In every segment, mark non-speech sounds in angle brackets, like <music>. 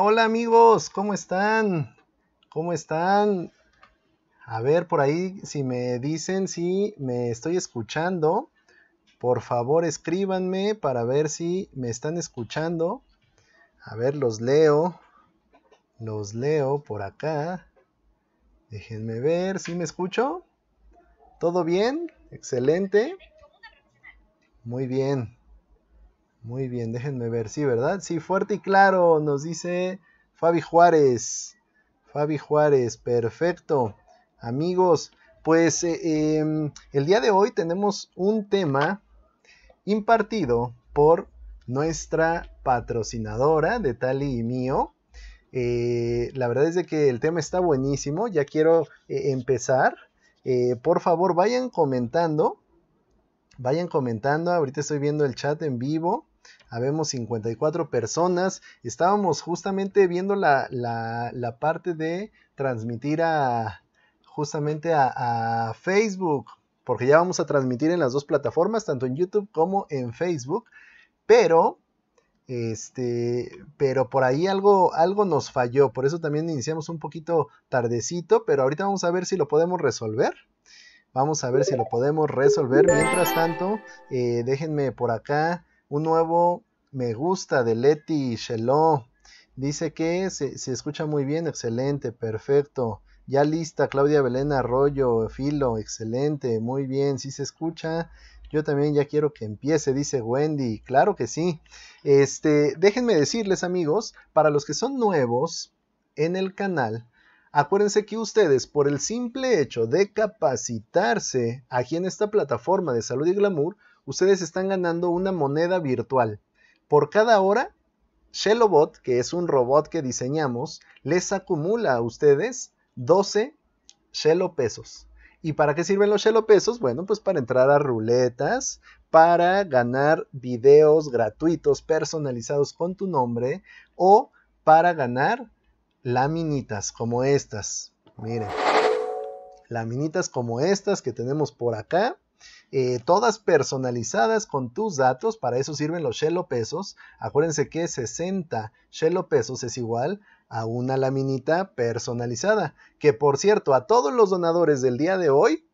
Hola, amigos, ¿cómo están? ¿Cómo están? A ver por ahí si me dicen si me estoy escuchando. Por favor escríbanme para ver si me están escuchando. A ver, los leo. Los leo por acá. Déjenme ver si me escucho. ¿Todo bien? Excelente. Muy bien. Muy bien, déjenme ver. Sí, ¿verdad? Sí, fuerte y claro, nos dice Fabi Juárez. Fabi Juárez, perfecto. Amigos, pues eh, em, el día de hoy tenemos un tema impartido por nuestra patrocinadora de Tali y mío. Eh, la verdad es de que el tema está buenísimo. Ya quiero eh, empezar. por favor, vayan comentando Vayan comentando, ahorita estoy viendo el chat en vivo. Habemos 54 personas. Estábamos justamente viendo la, parte de transmitir a justamente a, Facebook. Porque ya vamos a transmitir en las dos plataformas, tanto en YouTube como en Facebook. Pero este, pero por ahí algo, algo nos falló, por eso también iniciamos un poquito tardecito, pero ahorita vamos a ver si lo podemos resolver. Vamos a ver si lo podemos resolver. Mientras tanto, eh, déjenme por acá un nuevo me gusta de Leti Sheló. Dice que se, se, escucha muy bien, excelente, perfecto. Ya lista, Claudia Belén Arroyo, Filo, excelente, muy bien, sí se escucha. Yo también ya quiero que empiece, dice Wendy. Claro que sí. Este, déjenme decirles, amigos, para los que son nuevos en el canal, Acuérdense que ustedes, por el simple hecho de capacitarse aquí en esta plataforma de salud y glamour, ustedes están ganando una moneda virtual. Por cada hora, Shellobot, que es un robot que diseñamos, les acumula a ustedes 12 Shello pesos. ¿Y para qué sirven los Shello pesos? Bueno, pues para entrar a ruletas, para ganar videos gratuitos personalizados con tu nombre o para ganar laminitas como estas. Miren, laminitas como estas que tenemos por acá. Eh, todas personalizadas con tus datos, para eso sirven los Shelo pesos. Acuérdense que 60 Shelo pesos es igual a una laminita personalizada. Que por cierto, a todos los donadores del día de hoy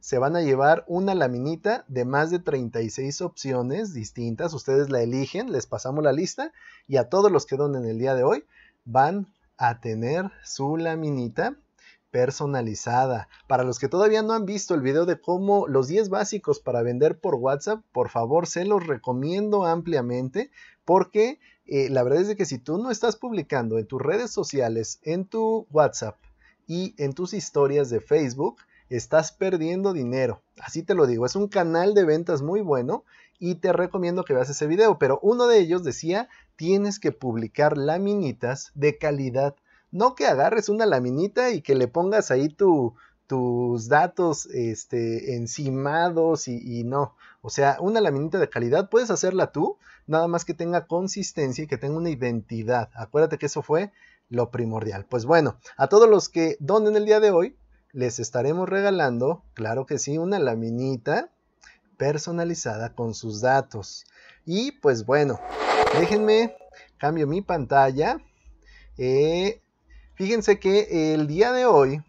se van a llevar una laminita de más de 36 opciones distintas. Ustedes la eligen, les pasamos la lista y a todos los que donen el día de hoy van a tener su laminita personalizada. Para los que todavía no han visto el video de cómo los 10 básicos para vender por WhatsApp, por favor se los recomiendo ampliamente porque eh, la verdad es de que si tú no estás publicando en tus redes sociales, en tu WhatsApp y en tus historias de Facebook, estás perdiendo dinero. Así te lo digo, es un canal de ventas muy bueno y te recomiendo que veas ese video. Pero uno de ellos decía, tienes que publicar laminitas de calidad. No que agarres una laminita y que le pongas ahí tus datos este, encimados y, y, no. O sea, una laminita de calidad puedes hacerla tú, nada más que tenga consistencia y que tenga una identidad. Acuérdate que eso fue lo primordial. Pues bueno, a todos los que donen el día de hoy, les estaremos regalando, claro que sí, una laminita personalizada con sus datos. Y pues bueno, déjenme, cambio mi pantalla. Eh, fíjense que el día de hoy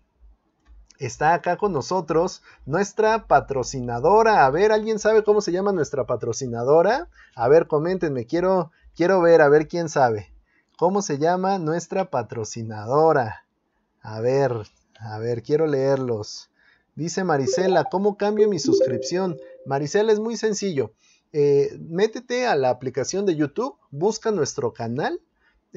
está acá con nosotros nuestra patrocinadora. A ver, ¿alguien sabe cómo se llama nuestra patrocinadora? A ver, coméntenme, quiero, quiero ver, a ver quién sabe. ¿Cómo se llama nuestra patrocinadora? A ver, a ver, quiero leerlos. Dice Marisela, ¿cómo cambio mi suscripción? Marisela es muy sencillo. Eh, métete a la aplicación de YouTube, busca nuestro canal,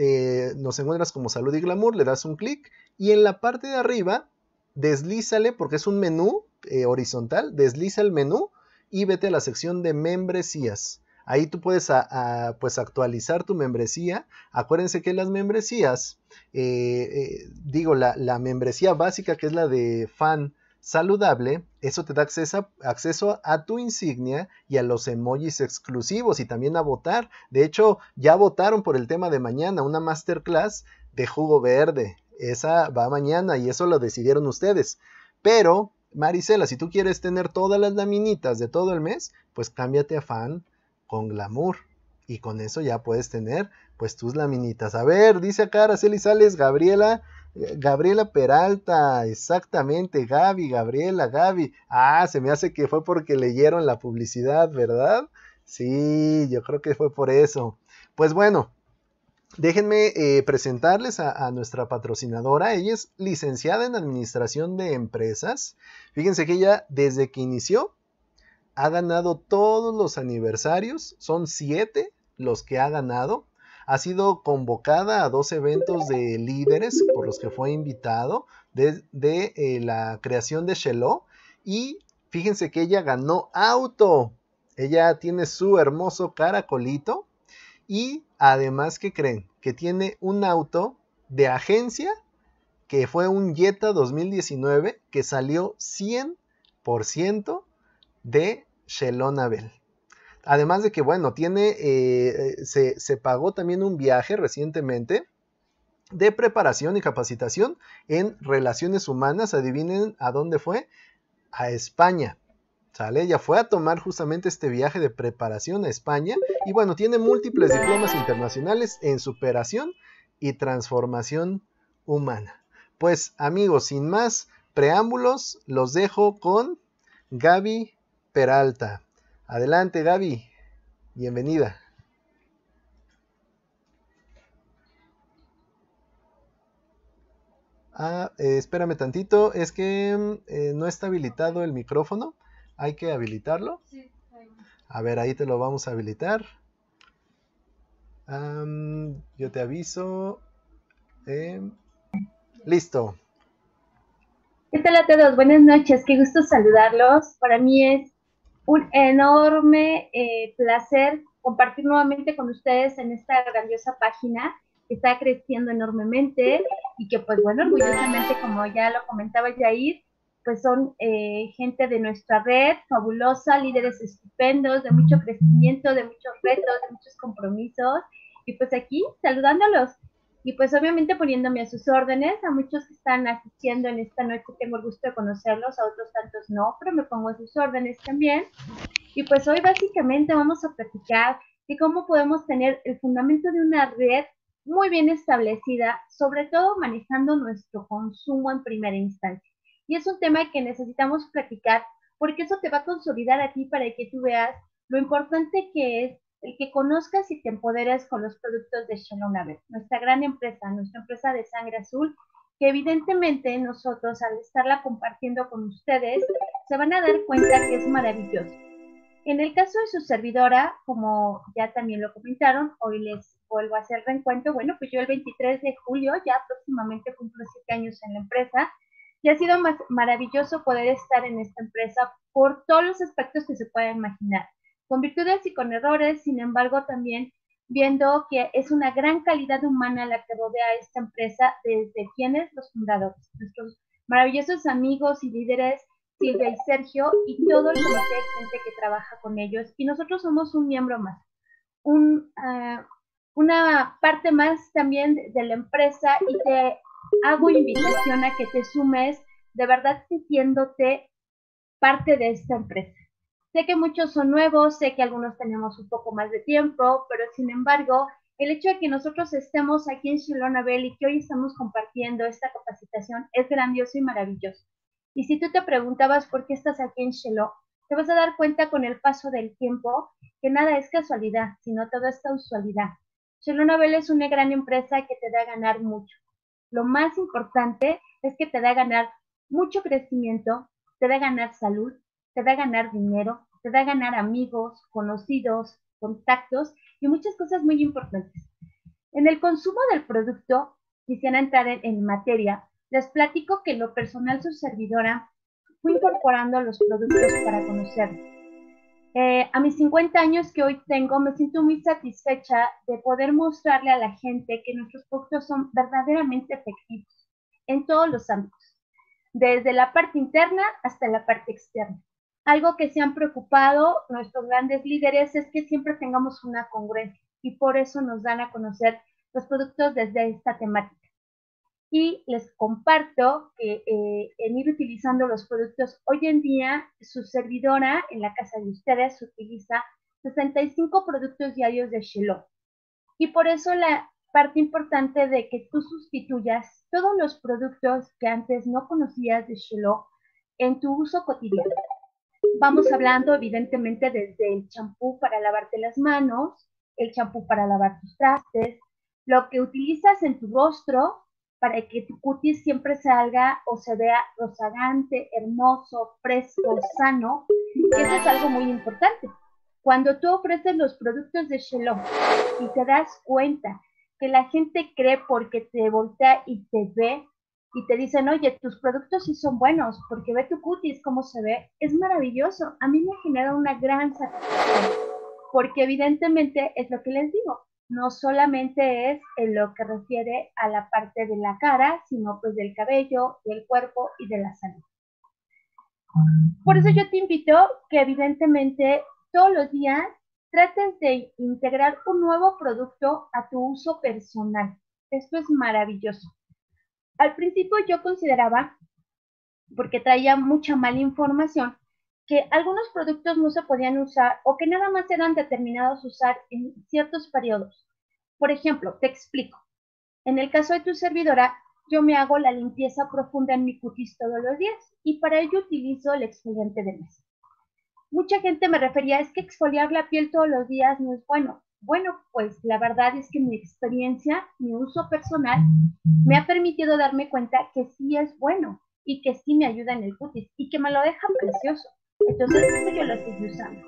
eh, nos encuentras como Salud y Glamour, le das un clic y en la parte de arriba deslízale porque es un menú eh, horizontal, desliza el menú y vete a la sección de membresías. Ahí tú puedes pues actualizar tu membresía. Acuérdense que las membresías, digo, la, la, membresía básica que es la de fan saludable, eso te da acceso, acceso, a tu insignia y a los emojis exclusivos y también a votar. De hecho, ya votaron por el tema de mañana, una masterclass de jugo verde. Esa va mañana y eso lo decidieron ustedes. Pero, Marisela, si tú quieres tener todas las laminitas de todo el mes, pues cámbiate a fan con glamour. y con eso ya puedes tener pues tus laminitas. A ver, dice acá Araceli Sales, Gabriela, Gabriela Peralta, exactamente, Gaby, Gabriela, Gaby. Ah, se me hace que fue porque leyeron la publicidad, ¿verdad? Sí, yo creo que fue por eso. Pues bueno, déjenme eh, presentarles a, nuestra patrocinadora. Ella es licenciada en Administración de Empresas. Fíjense que ella desde que inició ha ganado todos los aniversarios. Son siete los que ha ganado. Ha sido convocada a dos eventos de líderes por los que fue invitado de, eh, la creación de Shelo. Y fíjense que ella ganó auto. Ella tiene su hermoso caracolito. Y además, ¿qué creen? Que tiene un auto de agencia que fue un Jetta 2019 que salió 100% de Shelonabel. Además de que, bueno, tiene, eh, se, pagó también un viaje recientemente de preparación y capacitación en relaciones humanas. Adivinen a dónde fue. A España. ¿Sale? Ella fue a tomar justamente este viaje de preparación a España y bueno, tiene múltiples diplomas internacionales en superación y transformación humana. Pues amigos, sin más preámbulos, los dejo con Gaby Peralta. Adelante, Gaby. Bienvenida. Ah, eh, espérame tantito, es que mm, eh, no está habilitado el micrófono. Hay que habilitarlo. Sí, a ver, ahí te lo vamos a habilitar. yo te aviso. Em, listo. ¿Qué tal a todos? Buenas noches, qué gusto saludarlos. Para mí es un enorme eh, placer compartir nuevamente con ustedes en esta grandiosa página que está creciendo enormemente y que pues bueno, orgullosamente como ya lo comentaba Jair, pues son eh, gente de nuestra red, fabulosa, líderes estupendos, de mucho crecimiento, de muchos retos, de muchos compromisos. Y pues aquí saludándolos y pues obviamente poniéndome a sus órdenes, a muchos que están asistiendo en esta noche tengo el gusto de conocerlos, a otros tantos no, pero me pongo a sus órdenes también. Y pues hoy básicamente vamos a platicar de cómo podemos tener el fundamento de una red muy bien establecida, sobre todo manejando nuestro consumo en primera instancia. Y es un tema que necesitamos platicar porque eso te va a consolidar a ti para que tú veas lo importante que es el que conozcas y te empoderes con los productos de Shalom nuestra gran empresa, nuestra empresa de sangre azul, que evidentemente nosotros al estarla compartiendo con ustedes se van a dar cuenta que es maravilloso. En el caso de su servidora, como ya también lo comentaron, hoy les vuelvo a hacer reencuentro. Bueno, pues yo el 23 de julio ya próximamente cumplo siete años en la empresa y ha sido maravilloso poder estar en esta empresa por todos los aspectos que se pueda imaginar con virtudes y con errores, sin embargo, también viendo que es una gran calidad humana la que rodea a esta empresa desde quienes los fundadores, nuestros maravillosos amigos y líderes Silvia y Sergio y todo el comité de gente que trabaja con ellos. Y nosotros somos un miembro más, un, ah, una parte más también de la empresa y te hago invitación a que te sumes de verdad sintiéndote parte de esta empresa. Sé que muchos son nuevos, sé que algunos tenemos un poco más de tiempo, pero sin embargo, el hecho de que nosotros estemos aquí en Shilonabel y que hoy estamos compartiendo esta capacitación es grandioso y maravilloso. Y si tú te preguntabas por qué estás aquí en Shelo, te vas a dar cuenta con el paso del tiempo que nada es casualidad, sino toda esta usualidad. Shilonabel es una gran empresa que te da a ganar mucho. Lo más importante es que te da a ganar mucho crecimiento, te da a ganar salud, te da ganar dinero, te da ganar amigos, conocidos, contactos y muchas cosas muy importantes. En el consumo del producto, quisiera entrar en, materia, les platico que lo personal su servidora fue incorporando los productos para conocerlos. Eh, a mis 50 años que hoy tengo, me siento muy satisfecha de poder mostrarle a la gente que nuestros productos son verdaderamente efectivos en todos los ámbitos, desde la parte interna hasta la parte externa. Algo que se han preocupado nuestros grandes líderes es que siempre tengamos una congruencia y por eso nos dan a conocer los productos desde esta temática. Y les comparto que eh, en ir utilizando los productos, hoy en día su servidora en la casa de ustedes utiliza 65 productos diarios de Shelo. Y por eso la parte importante de que tú sustituyas todos los productos que antes no conocías de Shelo en tu uso cotidiano. Vamos hablando evidentemente desde el champú para lavarte las manos, el champú para lavar tus trastes, lo que utilizas en tu rostro para que tu cutis siempre salga o se vea rozagante, hermoso, fresco, sano. eso es algo muy importante. Cuando tú ofreces los productos de Shalom y te das cuenta que la gente cree porque te voltea y te ve y te dicen, oye, tus productos sí son buenos porque ve tu cutis cómo se ve, es maravilloso. A mí me genera una gran satisfacción porque evidentemente es lo que les digo, no solamente es en lo que refiere a la parte de la cara, sino pues del cabello, del cuerpo y de la salud. Por eso yo te invito que evidentemente todos los días trates de integrar un nuevo producto a tu uso personal. Esto es maravilloso. Al principio yo consideraba, porque traía mucha mala información, que algunos productos no se podían usar o que nada más eran determinados usar en ciertos periodos. Por ejemplo, te explico. En el caso de tu servidora, yo me hago la limpieza profunda en mi cutis todos los días y para ello utilizo el exfoliante de mesa. Mucha gente me refería, es que exfoliar la piel todos los días no es bueno. Bueno, pues la verdad es que mi experiencia, mi uso personal, me ha permitido darme cuenta que sí es bueno y que sí me ayuda en el cutis y que me lo deja precioso. Entonces, eso yo lo estoy usando.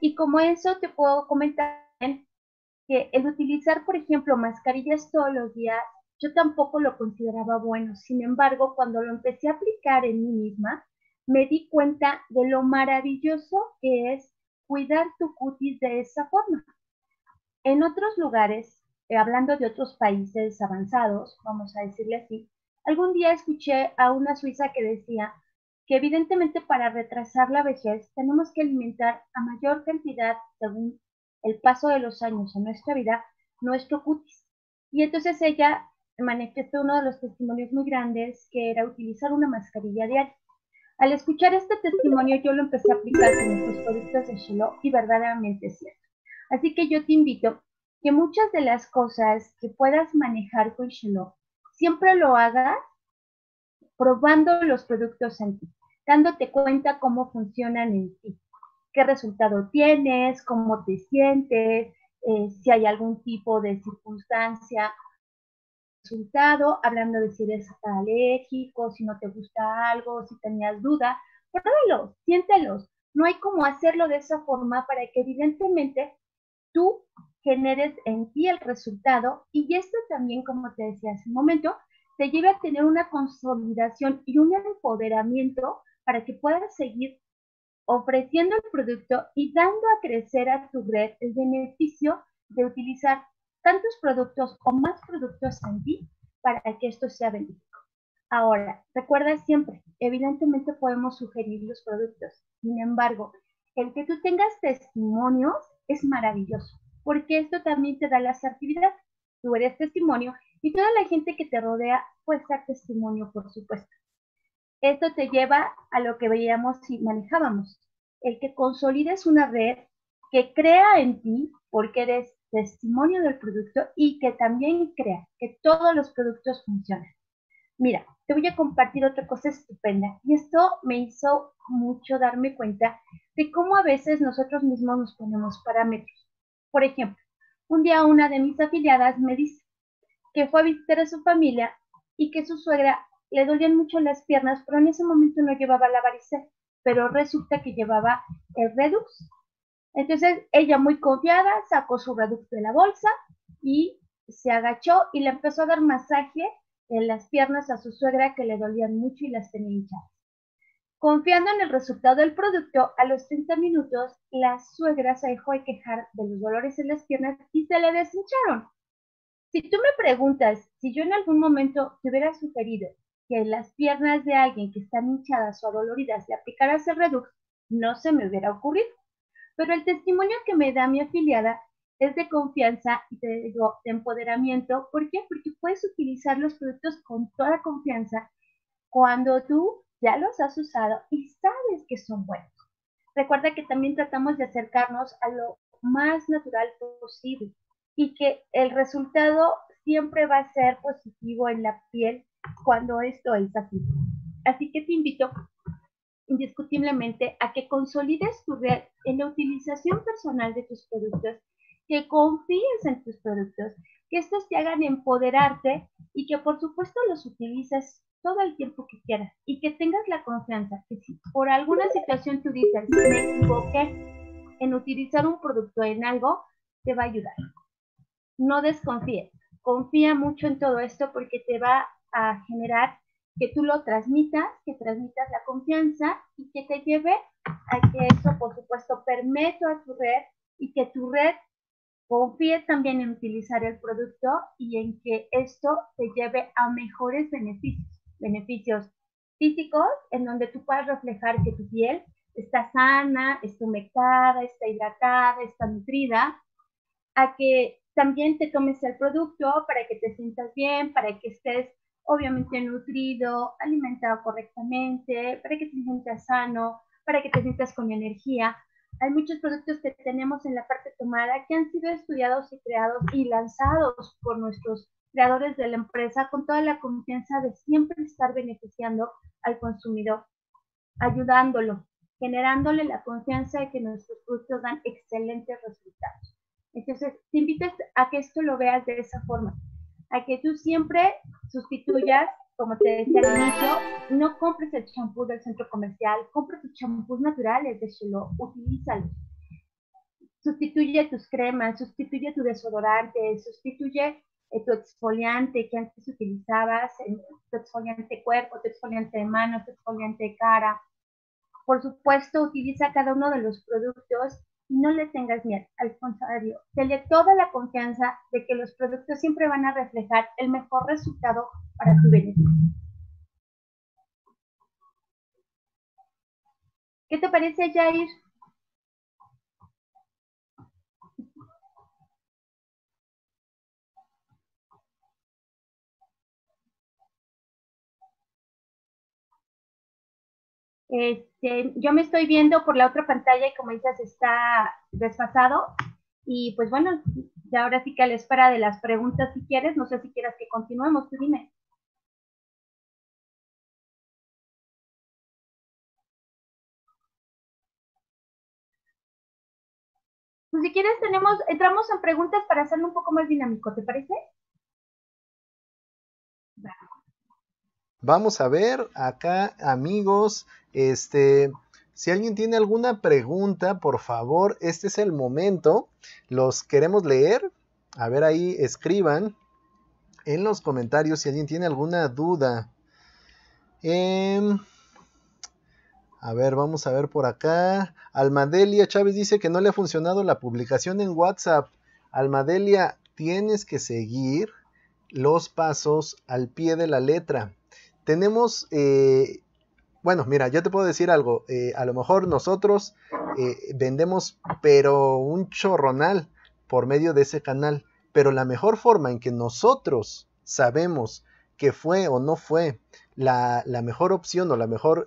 Y como eso, te puedo comentar que el utilizar, por ejemplo, mascarillas todos los días, yo tampoco lo consideraba bueno. Sin embargo, cuando lo empecé a aplicar en mí misma, me di cuenta de lo maravilloso que es cuidar tu cutis de esa forma. En otros lugares, eh, hablando de otros países avanzados, vamos a decirle así, algún día escuché a una suiza que decía, que evidentemente para retrasar la vejez tenemos que alimentar a mayor cantidad, según el paso de los años en nuestra vida, nuestro cutis. Y entonces ella manifestó uno de los testimonios muy grandes, que era utilizar una mascarilla diaria. Al escuchar este testimonio, yo lo empecé a aplicar con nuestros productos de Shiloh y verdaderamente es cierto. Así que yo te invito que muchas de las cosas que puedas manejar con Shiloh, siempre lo hagas probando los productos en ti dándote cuenta cómo funcionan en ti, qué resultado tienes, cómo te sientes, eh, si hay algún tipo de circunstancia, resultado, hablando de si eres alérgico, si no te gusta algo, si tenías duda, pruébalo, siéntelos. No hay cómo hacerlo de esa forma para que evidentemente tú generes en ti el resultado y esto también, como te decía hace un momento, te lleve a tener una consolidación y un empoderamiento para que puedas seguir ofreciendo el producto y dando a crecer a tu red el beneficio de utilizar tantos productos o más productos en ti para que esto sea benéfico. Ahora, recuerda siempre, evidentemente podemos sugerir los productos. Sin embargo, el que tú tengas testimonios es maravilloso, porque esto también te da la asertividad. Tú eres testimonio y toda la gente que te rodea puede ser testimonio, por supuesto. Esto te lleva a lo que veíamos y manejábamos, el que consolides una red que crea en ti porque eres testimonio del producto y que también crea que todos los productos funcionan. Mira, te voy a compartir otra cosa estupenda y esto me hizo mucho darme cuenta de cómo a veces nosotros mismos nos ponemos parámetros. Por ejemplo, un día una de mis afiliadas me dice que fue a visitar a su familia y que su suegra le dolían mucho las piernas, pero en ese momento no llevaba la varicela, pero resulta que llevaba el Redux. Entonces ella muy confiada sacó su Redux de la bolsa y se agachó y le empezó a dar masaje en las piernas a su suegra que le dolían mucho y las tenía hinchadas. Confiando en el resultado del producto, a los 30 minutos la suegra se dejó de quejar de los dolores en las piernas y se le deshincharon. Si tú me preguntas si yo en algún momento te hubiera sugerido que las piernas de alguien que están hinchadas o adoloridas le aplicaras el Redux, no se me hubiera ocurrido. Pero el testimonio que me da mi afiliada es de confianza y te digo, de empoderamiento. ¿Por qué? Porque puedes utilizar los productos con toda confianza cuando tú ya los has usado y sabes que son buenos. Recuerda que también tratamos de acercarnos a lo más natural posible y que el resultado siempre va a ser positivo en la piel cuando esto es así. Así que te invito indiscutiblemente a que consolides tu red en la utilización personal de tus productos, que confíes en tus productos, que estos te hagan empoderarte y que por supuesto los utilices todo el tiempo que quieras y que tengas la confianza que si por alguna situación tú dices, me equivoqué en utilizar un producto en algo, te va a ayudar. No desconfíes, confía mucho en todo esto porque te va a generar que tú lo transmitas, que transmitas la confianza y que te lleve a que eso, por supuesto, permee a tu red y que tu red confíe también en utilizar el producto y en que esto te lleve a mejores beneficios, beneficios físicos, en donde tú puedas reflejar que tu piel está sana, está humectada, está hidratada, está nutrida, a que también te tomes el producto para que te sientas bien, para que estés obviamente nutrido, alimentado correctamente, para que te sientas sano, para que te sientas con energía. Hay muchos productos que tenemos en la parte tomada que han sido estudiados y creados y lanzados por nuestros creadores de la empresa con toda la confianza de siempre estar beneficiando al consumidor, ayudándolo, generándole la confianza de que nuestros productos dan excelentes resultados. Entonces, te invito a que esto lo veas de esa forma a que tú siempre sustituyas, como te decía al inicio, no compres el champú del centro comercial, compra tus champús naturales de Shelo, utilízalos. Sustituye tus cremas, sustituye tu desodorante, sustituye eh, tu exfoliante que antes utilizabas, tu exfoliante cuerpo, tu exfoliante de manos, tu exfoliante de cara. Por supuesto, utiliza cada uno de los productos y no le tengas miedo, al contrario, dale toda la confianza de que los productos siempre van a reflejar el mejor resultado para tu beneficio. ¿Qué te parece, Jair? Este, yo me estoy viendo por la otra pantalla y como dices está desfasado. Y pues bueno, ya ahora sí que a la espera de las preguntas si quieres, no sé si quieras que continuemos, tú dime. Pues si quieres tenemos, entramos en preguntas para hacerlo un poco más dinámico, ¿te parece? Vamos a ver acá, amigos, este, si alguien tiene alguna pregunta, por favor, este es el momento. Los queremos leer. A ver ahí, escriban en los comentarios si alguien tiene alguna duda. Em, a ver, vamos a ver por acá. Almadelia Chávez dice que no le ha funcionado la publicación en WhatsApp. Almadelia, tienes que seguir los pasos al pie de la letra. Tenemos eh, bueno, mira, yo te puedo decir algo. Eh, a lo mejor nosotros eh, vendemos, pero un chorronal por medio de ese canal. Pero la mejor forma en que nosotros sabemos que fue o no fue la, mejor opción o la mejor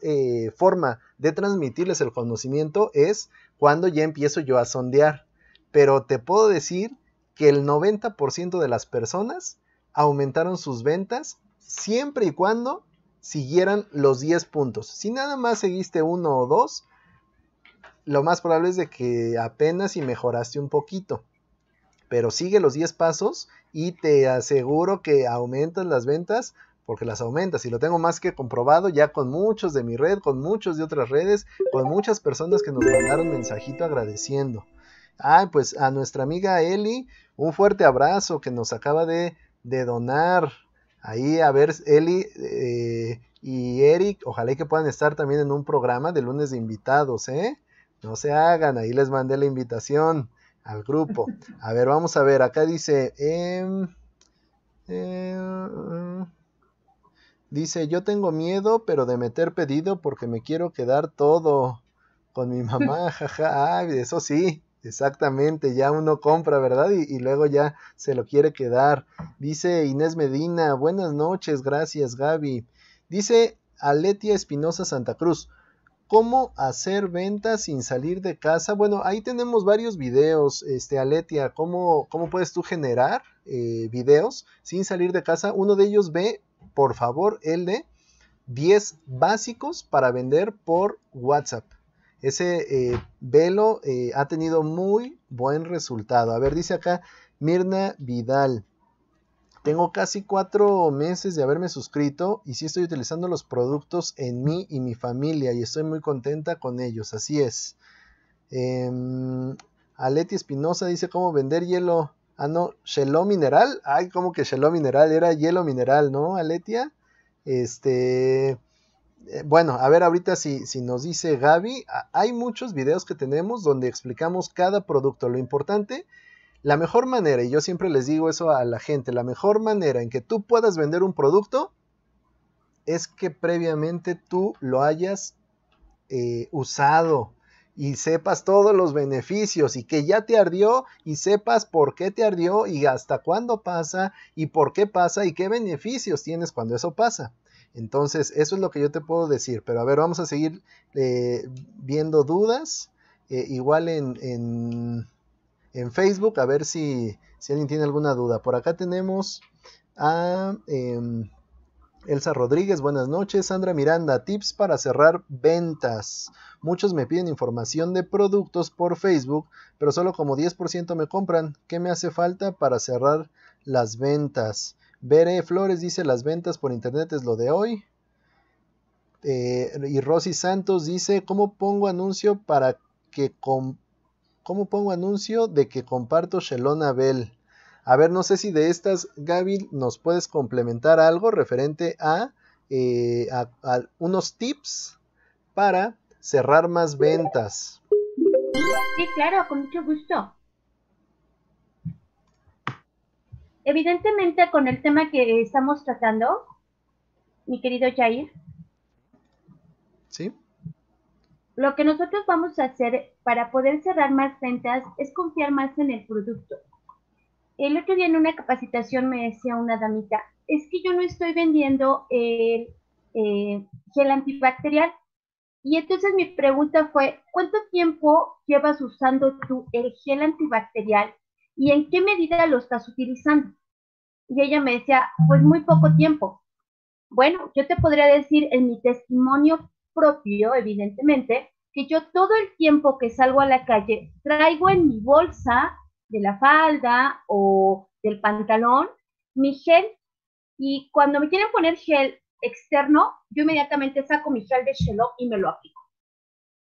forma de transmitirles el conocimiento es cuando ya empiezo yo a sondear. Pero te puedo decir que el 90% de las personas aumentaron sus ventas siempre y cuando siguieran los 10 puntos. Si nada más seguiste uno o dos, lo más probable es de que apenas y mejoraste un poquito. Pero sigue los 10 pasos y te aseguro que aumentas las ventas porque las aumentas y lo tengo más que comprobado ya con muchos de mi red, con muchos de otras redes, con muchas personas que nos mandaron mensajito agradeciendo. Ah, pues a nuestra amiga Eli, un fuerte abrazo que nos acaba de, de donar Ahí, a ver, Eli eh, y Eric, ojalá que puedan estar también en un programa de lunes de invitados, ¿eh? No se hagan, ahí les mandé la invitación al grupo. <laughs> A ver, vamos a ver, acá dice... Em, eh, dice, yo tengo miedo, pero de meter pedido porque me quiero quedar todo con mi mamá, <laughs> jaja, ah, eso sí. Exactamente, ya uno compra, ¿verdad? Y, luego ya se lo quiere quedar. Dice Inés Medina, buenas noches, gracias Gaby. Dice Aletia Espinosa Santa Cruz, ¿Cómo hacer ventas sin salir de casa? Bueno, ahí tenemos varios videos, este, Aletia, ¿cómo, cómo puedes tú generar eh, videos sin salir de casa? Uno de ellos ve, por favor, el de 10 básicos para vender por WhatsApp. Ese eh, velo eh, ha tenido muy buen resultado. A ver, dice acá Mirna Vidal. Tengo casi cuatro meses de haberme suscrito y sí estoy utilizando los productos en mí y mi familia y estoy muy contenta con ellos, así es. Eh, Aleti Espinosa dice cómo vender hielo. Ah, no, Shelo Mineral. Ay, como que Shelo Mineral, era hielo mineral, ¿no, Aletia? Este, eh, bueno, a ver ahorita si, si nos dice Gaby, hay muchos videos que tenemos donde explicamos cada producto. Lo importante la mejor manera, y yo siempre les digo eso a la gente, la mejor manera en que tú puedas vender un producto es que previamente tú lo hayas eh, usado y sepas todos los beneficios y que ya te ardió y sepas por qué te ardió y hasta cuándo pasa y por qué pasa y qué beneficios tienes cuando eso pasa. Entonces, eso es lo que yo te puedo decir. Pero a ver, vamos a seguir eh, viendo dudas. Eh, igual en en Facebook a ver si, alguien tiene alguna duda. Por acá tenemos a em, Elsa Rodríguez, buenas noches. Sandra Miranda, tips para cerrar ventas. Muchos me piden información de productos por Facebook, pero solo como 10% me compran. ¿Qué me hace falta para cerrar las ventas? Bere Flores dice las ventas por internet es lo de hoy. Eh, y Rosy Santos dice, ¿cómo pongo anuncio para que, ¿Cómo pongo anuncio de que comparto Shelona Bell? A ver, no sé si de estas, Gaby, nos puedes complementar algo referente eh, a, a, unos tips para cerrar más ventas. Sí, claro, con mucho gusto. Evidentemente, con el tema que estamos tratando, mi querido Jair. Sí. Lo que nosotros vamos a hacer para poder cerrar más ventas es confiar más en el producto. El otro día en una capacitación me decía una damita, es que yo no estoy vendiendo el eh, gel antibacterial. Y entonces mi pregunta fue, ¿cuánto tiempo llevas usando tú el gel antibacterial y en qué medida lo estás utilizando? Y ella me decía, pues muy poco tiempo. Bueno, yo te podría decir en mi testimonio propio, evidentemente, que yo todo el tiempo que salgo a la calle traigo en mi bolsa de la falda o del pantalón mi gel y cuando me quieren poner gel externo, yo inmediatamente saco mi gel de Shelo y me lo aplico.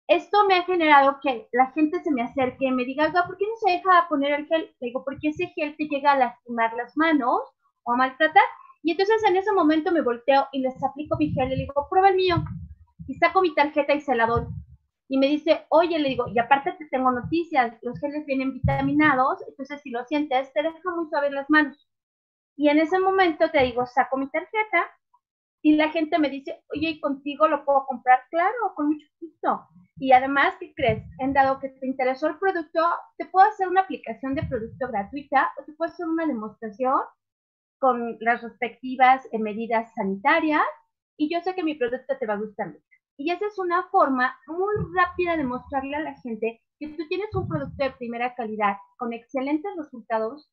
Esto me ha generado que la gente se me acerque y me diga, ¿por qué no se deja poner el gel? Le digo, porque ese gel te llega a lastimar las manos o a maltratar. Y entonces en ese momento me volteo y les aplico mi gel y le digo, prueba el mío y saco mi tarjeta y se la doy. Y me dice, oye, le digo, y aparte te tengo noticias, los geles vienen vitaminados, entonces si lo sientes, te deja muy suave las manos. Y en ese momento te digo, saco mi tarjeta y la gente me dice, oye, ¿y contigo lo puedo comprar? Claro, con mucho gusto. Y además, ¿qué crees? En dado que te interesó el producto, te puedo hacer una aplicación de producto gratuita o te puedo hacer una demostración con las respectivas eh, medidas sanitarias y yo sé que mi producto te va a gustar mucho. Y esa es una forma muy rápida de mostrarle a la gente que tú tienes un producto de primera calidad con excelentes resultados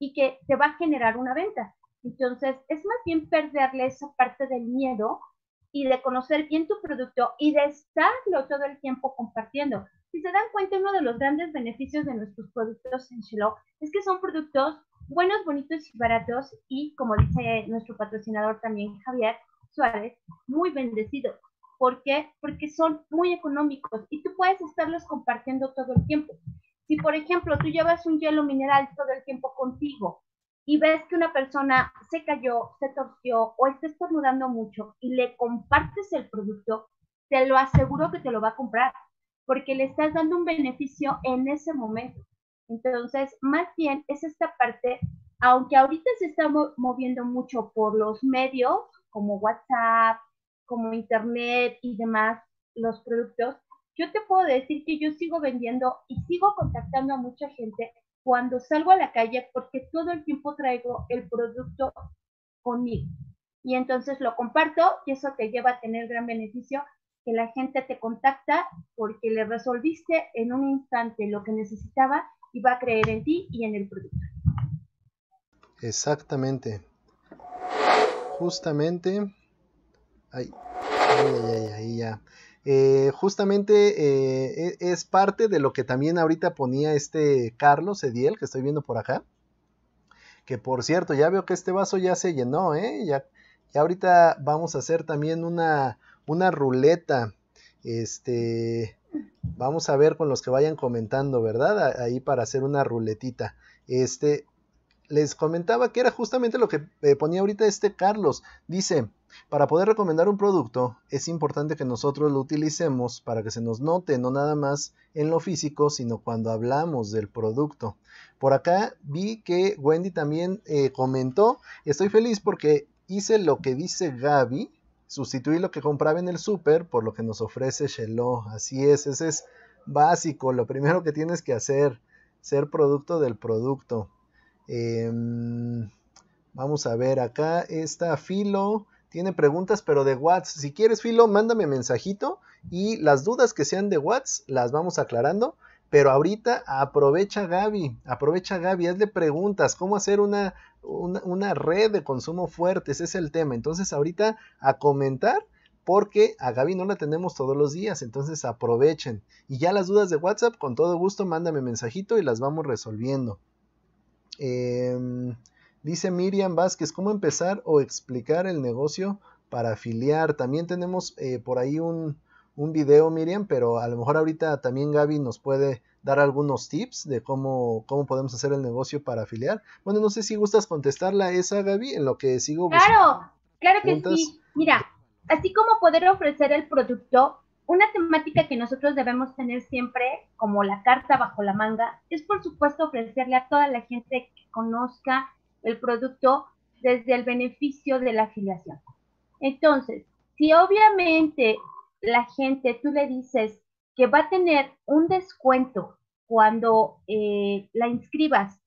y que te va a generar una venta. Entonces, es más bien perderle esa parte del miedo y de conocer bien tu producto y de estarlo todo el tiempo compartiendo. Si se dan cuenta, uno de los grandes beneficios de nuestros productos en Shelo es que son productos buenos, bonitos y baratos y, como dice nuestro patrocinador también, Javier Suárez, muy bendecidos. ¿Por qué? Porque son muy económicos y tú puedes estarlos compartiendo todo el tiempo. Si, por ejemplo, tú llevas un hielo mineral todo el tiempo contigo y ves que una persona se cayó, se torció o está estornudando mucho y le compartes el producto, te lo aseguro que te lo va a comprar porque le estás dando un beneficio en ese momento. Entonces, más bien es esta parte, aunque ahorita se está moviendo mucho por los medios como WhatsApp, como internet y demás, los productos, yo te puedo decir que yo sigo vendiendo y sigo contactando a mucha gente cuando salgo a la calle porque todo el tiempo traigo el producto conmigo. Y entonces lo comparto y eso te lleva a tener gran beneficio que la gente te contacta porque le resolviste en un instante lo que necesitaba y va a creer en ti y en el producto. Exactamente. Justamente. Ay, ay, ay, ay, ya. Eh, justamente eh, e, es parte de lo que también ahorita ponía este Carlos Ediel, que estoy viendo por acá. Que por cierto, ya veo que este vaso ya se llenó, ¿eh? Ya, ya ahorita vamos a hacer también una, una ruleta. Este, vamos a ver con los que vayan comentando, ¿verdad? Ahí para hacer una ruletita. Este, les comentaba que era justamente lo que eh, ponía ahorita este Carlos. Dice, para poder recomendar un producto es importante que nosotros lo utilicemos para que se nos note no nada más en lo físico, sino cuando hablamos del producto. Por acá vi que Wendy también eh, comentó, estoy feliz porque hice lo que dice Gaby, sustituí lo que compraba en el súper por lo que nos ofrece Shelo. Así es, ese es básico, lo primero que tienes que hacer, ser producto del producto. Em, vamos a ver acá, está Filo, tiene preguntas, pero de WhatsApp. Si quieres, Filo, mándame mensajito y las dudas que sean de WhatsApp las vamos aclarando. Pero ahorita aprovecha Gaby, aprovecha Gaby, hazle preguntas, cómo hacer una, una, red de consumo fuerte, ese es el tema. Entonces ahorita a comentar, porque a Gaby no la tenemos todos los días, entonces aprovechen. Y ya las dudas de WhatsApp, con todo gusto, mándame mensajito y las vamos resolviendo. Em, dice Miriam Vázquez, ¿cómo empezar o explicar el negocio para afiliar? También tenemos eh, por ahí un, un, video, Miriam, pero a lo mejor ahorita también Gaby nos puede dar algunos tips de cómo, cómo podemos hacer el negocio para afiliar. Bueno, no sé si gustas contestarla a esa, Gaby, en lo que sigo. Claro, claro que sí. Mira, así como poder ofrecer el producto, una temática que nosotros debemos tener siempre, como la carta bajo la manga, es por supuesto ofrecerle a toda la gente que conozca el producto desde el beneficio de la afiliación. Entonces, si obviamente la gente, tú le dices que va a tener un descuento cuando eh, la inscribas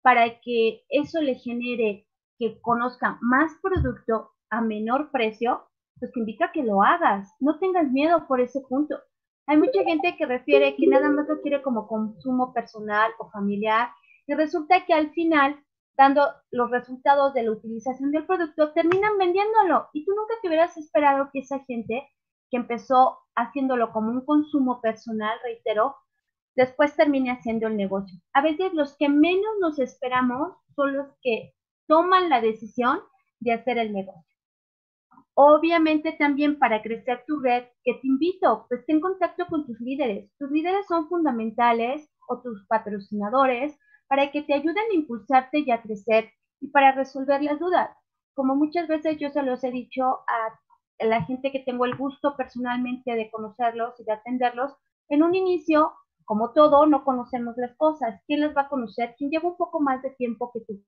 para que eso le genere que conozca más producto a menor precio, pues te invito a que lo hagas, no tengas miedo por ese punto. Hay mucha gente que refiere que nada más lo quiere como consumo personal o familiar y resulta que al final, dando los resultados de la utilización del producto, terminan vendiéndolo y tú nunca te hubieras esperado que esa gente que empezó haciéndolo como un consumo personal, reitero, después termine haciendo el negocio. A veces los que menos nos esperamos son los que toman la decisión de hacer el negocio. Obviamente también para crecer tu red, que te invito, pues ten contacto con tus líderes. Tus líderes son fundamentales o tus patrocinadores para que te ayuden a impulsarte y a crecer y para resolver las dudas. Como muchas veces yo se los he dicho a la gente que tengo el gusto personalmente de conocerlos y de atenderlos, en un inicio, como todo, no conocemos las cosas. ¿Quién las va a conocer? ¿Quién lleva un poco más de tiempo que tú?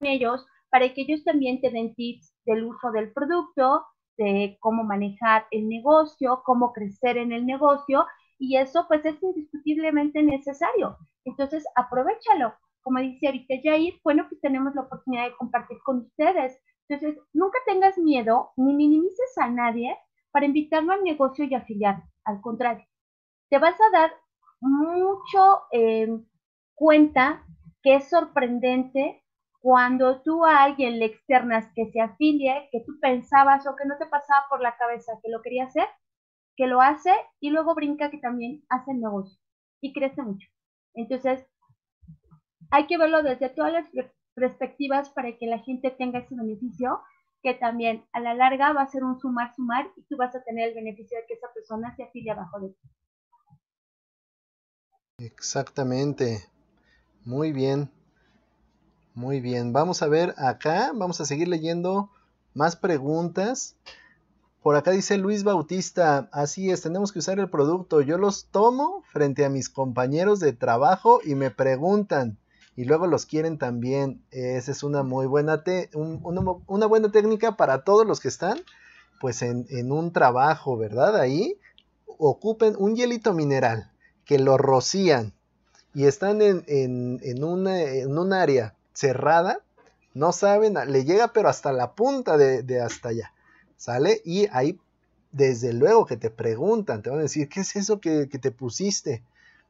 Ellos para que ellos también te den tips del uso del producto, de cómo manejar el negocio, cómo crecer en el negocio, y eso pues es indiscutiblemente necesario. Entonces, aprovechalo. Como dice ahorita Jair, bueno, pues tenemos la oportunidad de compartir con ustedes. Entonces, nunca tengas miedo ni minimices a nadie para invitarlo al negocio y afiliar. Al contrario, te vas a dar mucho eh, cuenta que es sorprendente cuando tú a alguien le externas que se afilie, que tú pensabas o que no te pasaba por la cabeza que lo quería hacer, que lo hace y luego brinca que también hace el negocio y crece mucho. Entonces, hay que verlo desde todas las perspectivas para que la gente tenga ese beneficio, que también a la larga va a ser un sumar, sumar y tú vas a tener el beneficio de que esa persona se afilie abajo de ti. Exactamente. Muy bien. Muy bien, vamos a ver acá, vamos a seguir leyendo más preguntas. Por acá dice Luis Bautista, así es, tenemos que usar el producto. Yo los tomo frente a mis compañeros de trabajo y me preguntan y luego los quieren también. Esa es una muy buena, una, buena técnica para todos los que están pues en, un trabajo, ¿verdad? Ahí ocupen un hielito mineral que lo rocían y están en un área cerrada, no saben, le llega pero hasta la punta de, hasta allá, ¿sale? Y ahí desde luego que te preguntan, te van a decir, ¿qué es eso que, que te pusiste?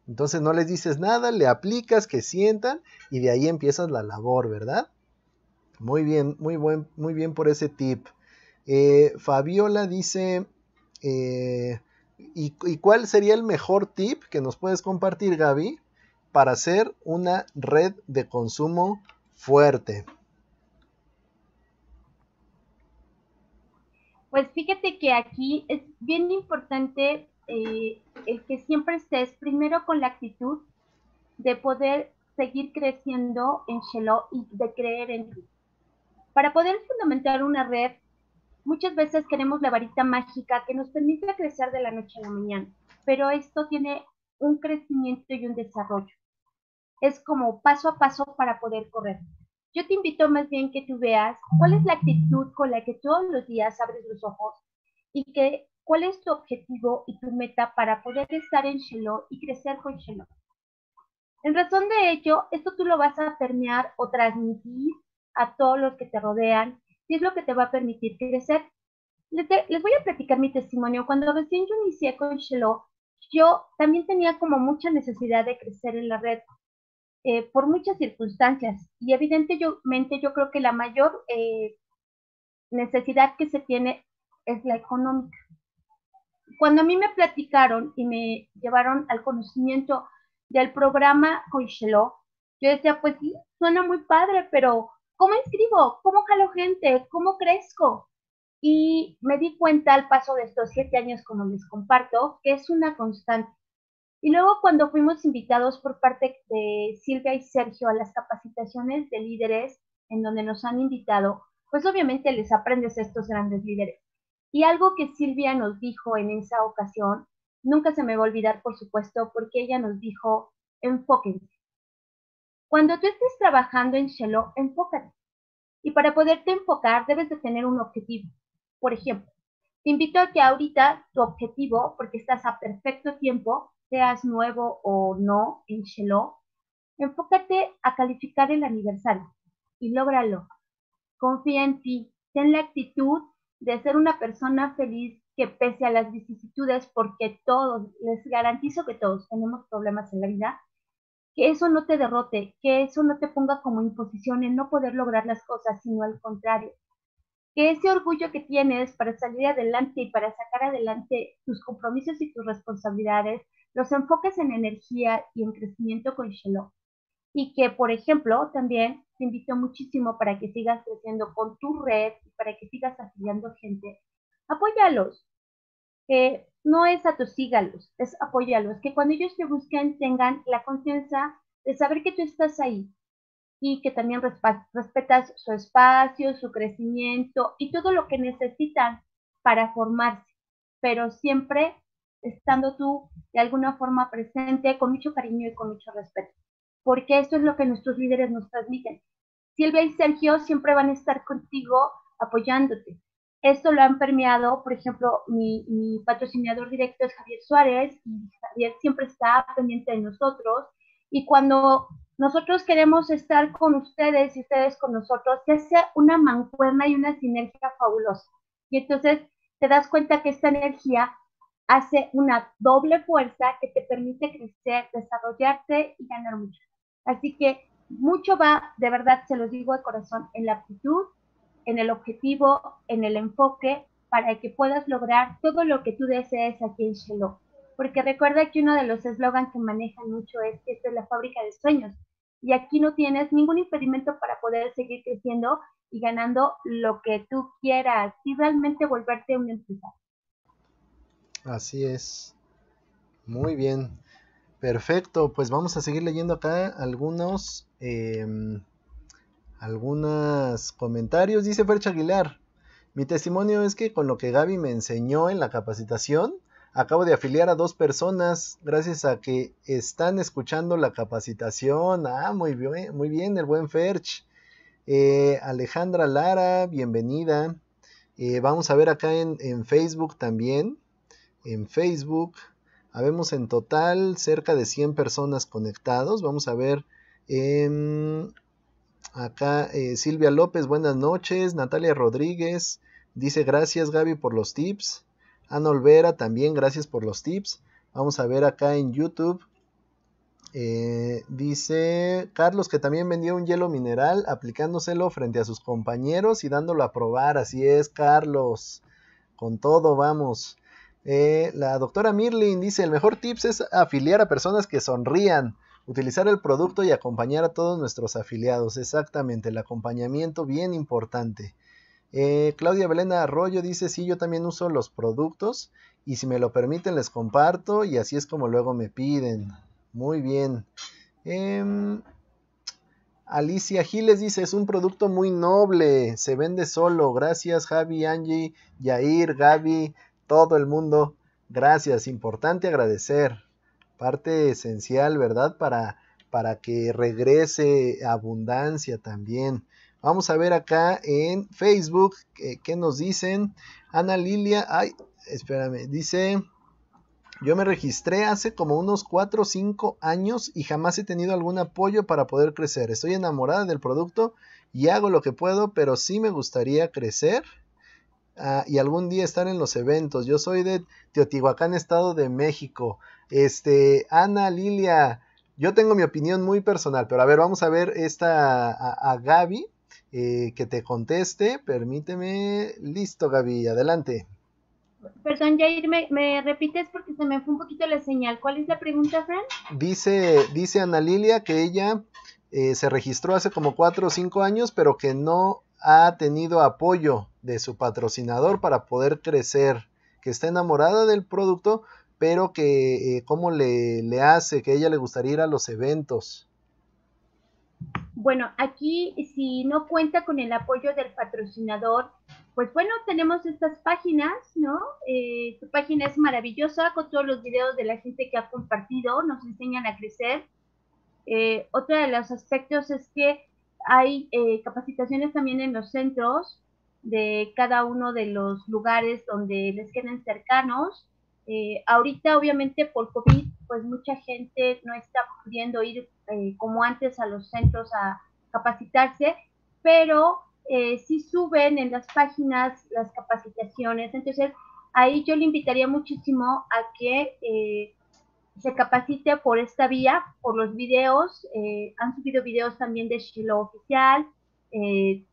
Entonces no les dices nada, le aplicas, que sientan y de ahí empiezas la labor, ¿verdad? Muy bien, muy, buen, muy bien por ese tip. Eh, Fabiola dice, eh, ¿y, cuál sería el mejor tip que nos puedes compartir, Gaby, para hacer una red de consumo fuerte? Pues fíjate que aquí es bien importante eh, el que siempre estés primero con la actitud de poder seguir creciendo en Shelo y de creer en ti. Para poder fundamentar una red, muchas veces queremos la varita mágica que nos permite crecer de la noche a la mañana, pero esto tiene un crecimiento y un desarrollo. Es como paso a paso para poder correr. Yo te invito más bien que tú veas cuál es la actitud con la que todos los días abres los ojos y que cuál es tu objetivo y tu meta para poder estar en Shelo y crecer con Shelo. En razón de ello, esto tú lo vas a permear o transmitir a todos los que te rodean y es lo que te va a permitir crecer. Les, voy a platicar mi testimonio. Cuando recién yo inicié con Shelo, yo también tenía como mucha necesidad de crecer en la red eh, por muchas circunstancias y evidentemente yo creo que la mayor eh, necesidad que se tiene es la económica cuando a mí me platicaron y me llevaron al conocimiento del programa Coicheló, yo decía, pues sí, suena muy padre, pero ¿cómo escribo? ¿Cómo jalo gente? ¿Cómo crezco? Y me di cuenta al paso de estos siete años, como les comparto, que es una constante. Y luego cuando fuimos invitados por parte de Silvia y Sergio a las capacitaciones de líderes en donde nos han invitado, pues obviamente les aprendes a estos grandes líderes. Y algo que Silvia nos dijo en esa ocasión, nunca se me va a olvidar, por supuesto, porque ella nos dijo, enfóquense. Cuando tú estés trabajando en Shelo, enfócate. Y para poderte enfocar, debes de tener un objetivo. Por ejemplo, te invito a que ahorita tu objetivo, porque estás a perfecto tiempo, seas nuevo o no en Shelo, enfócate a calificar el aniversario y lógralo. Confía en ti, ten la actitud de ser una persona feliz que pese a las vicisitudes, porque todos, les garantizo que todos tenemos problemas en la vida, que eso no te derrote, que eso no te ponga como imposición en no poder lograr las cosas, sino al contrario. Que ese orgullo que tienes para salir adelante y para sacar adelante tus compromisos y tus responsabilidades, los enfoques en energía y en crecimiento con Shelo. Y que, por ejemplo, también te invito muchísimo para que sigas creciendo con tu red y para que sigas afiliando gente. Apóyalos. no es atosígalos, es apóyalos. Que cuando ellos te busquen tengan la confianza de saber que tú estás ahí y que también respetas su espacio, su crecimiento y todo lo que necesitan para formarse, pero siempre estando tú de alguna forma presente con mucho cariño y con mucho respeto porque esto es lo que nuestros líderes nos transmiten. Silvia y Sergio siempre van a estar contigo apoyándote. Esto lo han permeado, por ejemplo, mi, patrocinador directo es Javier Suárez y Javier siempre está pendiente de nosotros. Y cuando nosotros queremos estar con ustedes y ustedes con nosotros, se hace una mancuerna y una sinergia fabulosa. Y entonces te das cuenta que esta energía hace una doble fuerza que te permite crecer, desarrollarte y ganar mucho. Así que mucho va, de verdad, se los digo de corazón, en la actitud, en el objetivo, en el enfoque, para que puedas lograr todo lo que tú desees aquí en Shelo. Porque recuerda que uno de los eslogans que manejan mucho es que esta es la fábrica de sueños. Y aquí no tienes ningún impedimento para poder seguir creciendo y ganando lo que tú quieras y realmente volverte un empresario. Así es. Muy bien. Perfecto, pues vamos a seguir leyendo acá algunos, em, algunos comentarios. Dice Fercha Aguilar, mi testimonio es que con lo que Gaby me enseñó en la capacitación, acabo de afiliar a dos personas gracias a que están escuchando la capacitación. Ah, muy bien, muy bien, el buen Ferch. Eh, Alejandra Lara, bienvenida. Eh, vamos a ver acá en, en Facebook también. En Facebook. Habemos en total cerca de 100 personas conectados. Vamos a ver em, acá eh, Silvia López, buenas noches. Natalia Rodríguez dice gracias Gaby por los tips. Ana Olvera también, gracias por los tips. Vamos a ver acá en YouTube. Eh, dice Carlos que también vendió un hielo mineral aplicándoselo frente a sus compañeros y dándolo a probar. Así es, Carlos. Con todo, vamos. Eh, la doctora Mirlin dice, el mejor tips es afiliar a personas que sonrían, utilizar el producto y acompañar a todos nuestros afiliados. Exactamente, el acompañamiento bien importante. Eh, Claudia Belena Arroyo dice, sí, yo también uso los productos y si me lo permiten les comparto y así es como luego me piden. Muy bien. Em, Alicia Giles dice, es un producto muy noble, se vende solo. Gracias Javi, Angie, Yair, Gaby, todo el mundo. Gracias, importante agradecer. Parte esencial, ¿verdad? Para, para que regrese abundancia también. Vamos a ver acá en Facebook eh, qué nos dicen. Ana Lilia, ay, espérame, dice, yo me registré hace como unos 4 o 5 años y jamás he tenido algún apoyo para poder crecer. Estoy enamorada del producto y hago lo que puedo, pero sí me gustaría crecer ah, y algún día estar en los eventos. Yo soy de Teotihuacán, Estado de México. Este, Ana Lilia, yo tengo mi opinión muy personal, pero a ver, vamos a ver esta a Gaby. Eh, que te conteste. Permíteme. Listo, Gaby, adelante. Perdón, Jair, ¿me, ¿me, repites porque se me fue un poquito la señal? ¿Cuál es la pregunta, Fran? Dice, dice Ana Lilia que ella eh, se registró hace como cuatro o cinco años, pero que no ha tenido apoyo de su patrocinador para poder crecer, que está enamorada del producto, pero que eh, cómo le, le hace, que ella le gustaría ir a los eventos. Bueno, aquí si no cuenta con el apoyo del patrocinador, pues bueno, tenemos estas páginas, ¿no? Eh, tu página es maravillosa con todos los videos de la gente que ha compartido, nos enseñan a crecer. Eh, otro de los aspectos es que hay eh, capacitaciones también en los centros de cada uno de los lugares donde les queden cercanos. Eh, ahorita, obviamente, por COVID, pues mucha gente no está pudiendo ir eh, como antes a los centros a capacitarse, pero eh, sí suben en las páginas las capacitaciones. Entonces, ahí yo le invitaría muchísimo a que eh, se capacite por esta vía, por los videos. han subido videos también de Shiloh Oficial,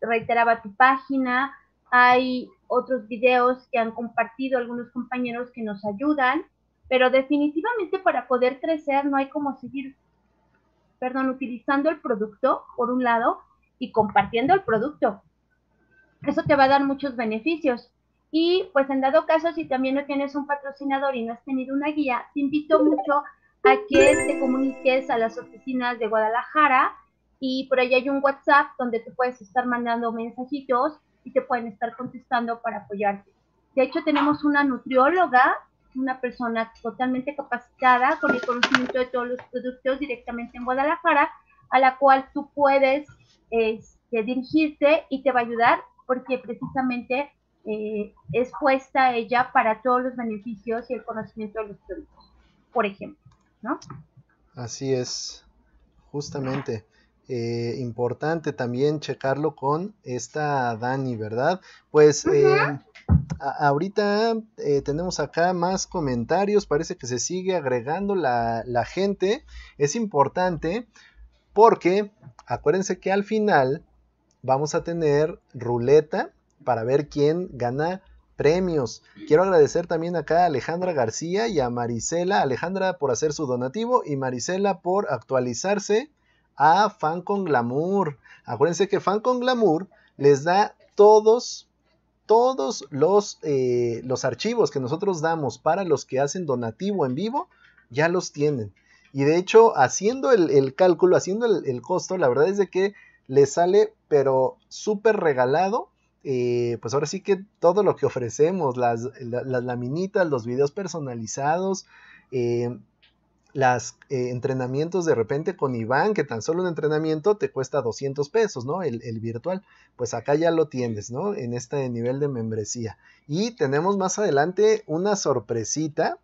reiteraba tu página. Hay otros videos que han compartido algunos compañeros que nos ayudan, pero definitivamente para poder crecer no hay como seguir perdón, utilizando el producto, por un lado, y compartiendo el producto. Eso te va a dar muchos beneficios. Y pues en dado caso, si también no tienes un patrocinador y no has tenido una guía, te invito mucho a que te comuniques a las oficinas de Guadalajara y por ahí hay un WhatsApp donde te puedes estar mandando mensajitos y te pueden estar contestando para apoyarte. De hecho, tenemos una nutrióloga una persona totalmente capacitada con el conocimiento de todos los productos directamente en Guadalajara, a la cual tú puedes este, dirigirte y te va a ayudar porque precisamente eh, es puesta ella para todos los beneficios y el conocimiento de los productos, por ejemplo, ¿no? Así es, justamente. Eh, importante también checarlo con esta Dani, ¿verdad? Pues ahorita eh, tenemos acá más comentarios, parece que se sigue agregando la, gente. Es importante porque acuérdense que al final vamos a tener ruleta para ver quién gana premios. Quiero agradecer también acá a Alejandra García y a Marisela. Alejandra por hacer su donativo y Marisela por actualizarse a Fan con Glamour. Acuérdense que Fan con Glamour les da todos todos los, eh, los archivos que nosotros damos para los que hacen donativo en vivo, ya los tienen. Y de hecho, haciendo el, cálculo, haciendo el, costo, la verdad es de que les sale, pero súper regalado. Eh, pues ahora sí que todo lo que ofrecemos, las, las laminitas, los videos personalizados, eh, los eh, entrenamientos de repente con Iván, que tan solo un entrenamiento te cuesta 200 pesos, ¿no? El, virtual. Pues acá ya lo tienes, ¿no? En este nivel de membresía. Y tenemos más adelante una sorpresita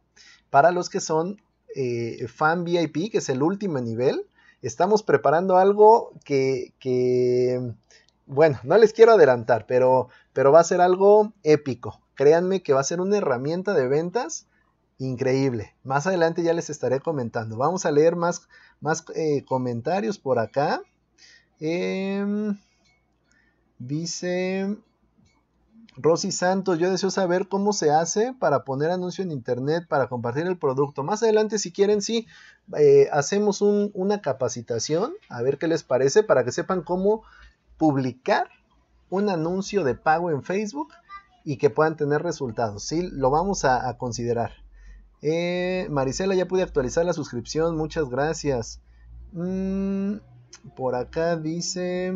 para los que son eh, fan VIP, que es el último nivel. Estamos preparando algo que, que bueno, no les quiero adelantar, pero, pero va a ser algo épico. Créanme que va a ser una herramienta de ventas increíble. Más adelante ya les estaré comentando. Vamos a leer más, más eh, comentarios por acá. Em, dice Rosy Santos, yo deseo saber cómo se hace para poner anuncio en internet, para compartir el producto. Más adelante, si quieren, sí, eh, hacemos una capacitación, a ver qué les parece, para que sepan cómo publicar un anuncio de pago en Facebook y que puedan tener resultados. Sí, lo vamos a, considerar. Eh, Marisela, ya pude actualizar la suscripción, muchas gracias. Mm, por acá dice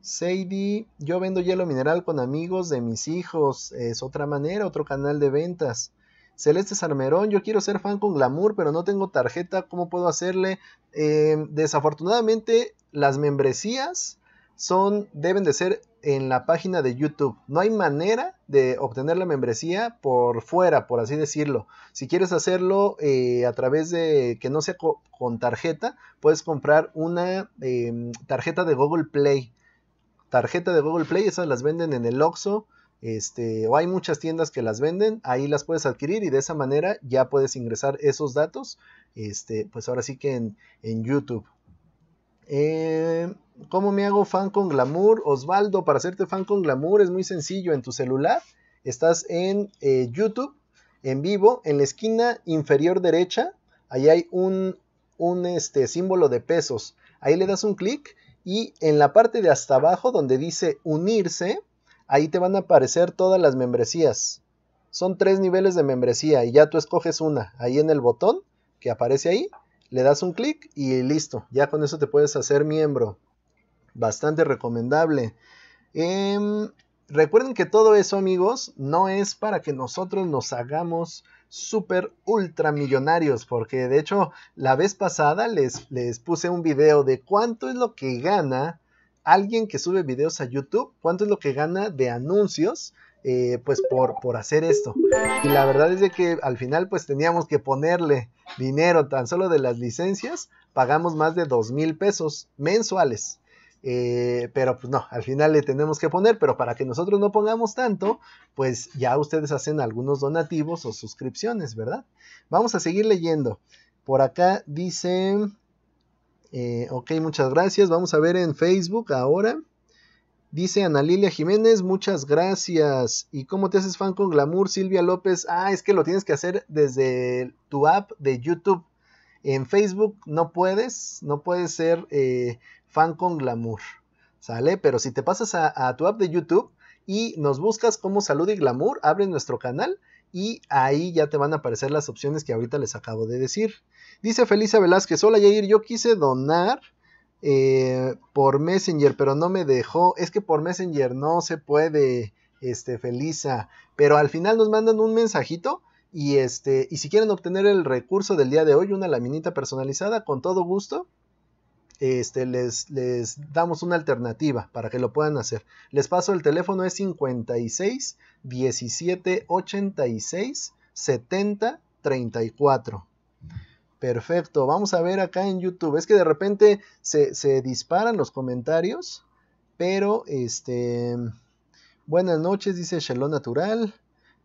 Sadie, yo vendo hielo mineral con amigos de mis hijos. Es otra manera, otro canal de ventas. Celeste Sarmerón, yo quiero ser fan con glamour, pero no tengo tarjeta, ¿cómo puedo hacerle? Eh, desafortunadamente, las membresías son, deben de ser en la página de YouTube. No hay manera de obtener la membresía por fuera, por así decirlo. Si quieres hacerlo eh, a través de que no sea con tarjeta, puedes comprar una em, tarjeta de Google Play. Tarjeta de Google Play, esas las venden en el Oxxo. Este, o hay muchas tiendas que las venden, ahí las puedes adquirir y de esa manera ya puedes ingresar esos datos, este, pues ahora sí que en, en YouTube. Eh, ¿Cómo me hago fan con glamour? Osvaldo, para hacerte fan con glamour es muy sencillo. En tu celular estás en eh, YouTube, en vivo, en la esquina inferior derecha, ahí hay un, un este, símbolo de pesos. Ahí le das un clic y en la parte de hasta abajo donde dice unirse, ahí te van a aparecer todas las membresías. Son tres niveles de membresía y ya tú escoges una. Ahí en el botón que aparece ahí, le das un clic y listo. Ya con eso te puedes hacer miembro bastante recomendable. Em, recuerden que todo eso, amigos, no es para que nosotros nos hagamos super ultra millonarios, porque de hecho la vez pasada les, les puse un video de cuánto es lo que gana alguien que sube videos a YouTube, cuánto es lo que gana de anuncios. Eh, pues por, por hacer esto y la verdad es de que al final pues teníamos que ponerle dinero tan solo de las licencias pagamos más de dos mil pesos mensuales eh, pero pues no, al final le tenemos que poner, pero para que nosotros no pongamos tanto, pues ya ustedes hacen algunos donativos o suscripciones, ¿verdad? Vamos a seguir leyendo. Por acá dice, eh, ok, muchas gracias. Vamos a ver en Facebook ahora. Dice Ana Lilia Jiménez, muchas gracias. ¿Y cómo te haces fan con Glamour, Silvia López? Ah, es que lo tienes que hacer desde tu app de YouTube. En Facebook no puedes, no puedes ser eh, fan con glamour. ¿Sale? Pero si te pasas a, tu app de YouTube y nos buscas como salud y glamour, abre nuestro canal y ahí ya te van a aparecer las opciones que ahorita les acabo de decir. Dice Felicia Velázquez, hola Yair, yo quise donar eh, por Messenger, pero no me dejó. Es que por Messenger no se puede, este, Felisa. Pero al final nos mandan un mensajito y este, y si quieren obtener el recurso del día de hoy, una laminita personalizada, con todo gusto, este, les, les damos una alternativa para que lo puedan hacer. Les paso el teléfono es 56 17 86 70 34. Perfecto, vamos a ver acá en YouTube. Es que de repente se, disparan los comentarios, pero este... Buenas noches, dice Shalom Natural.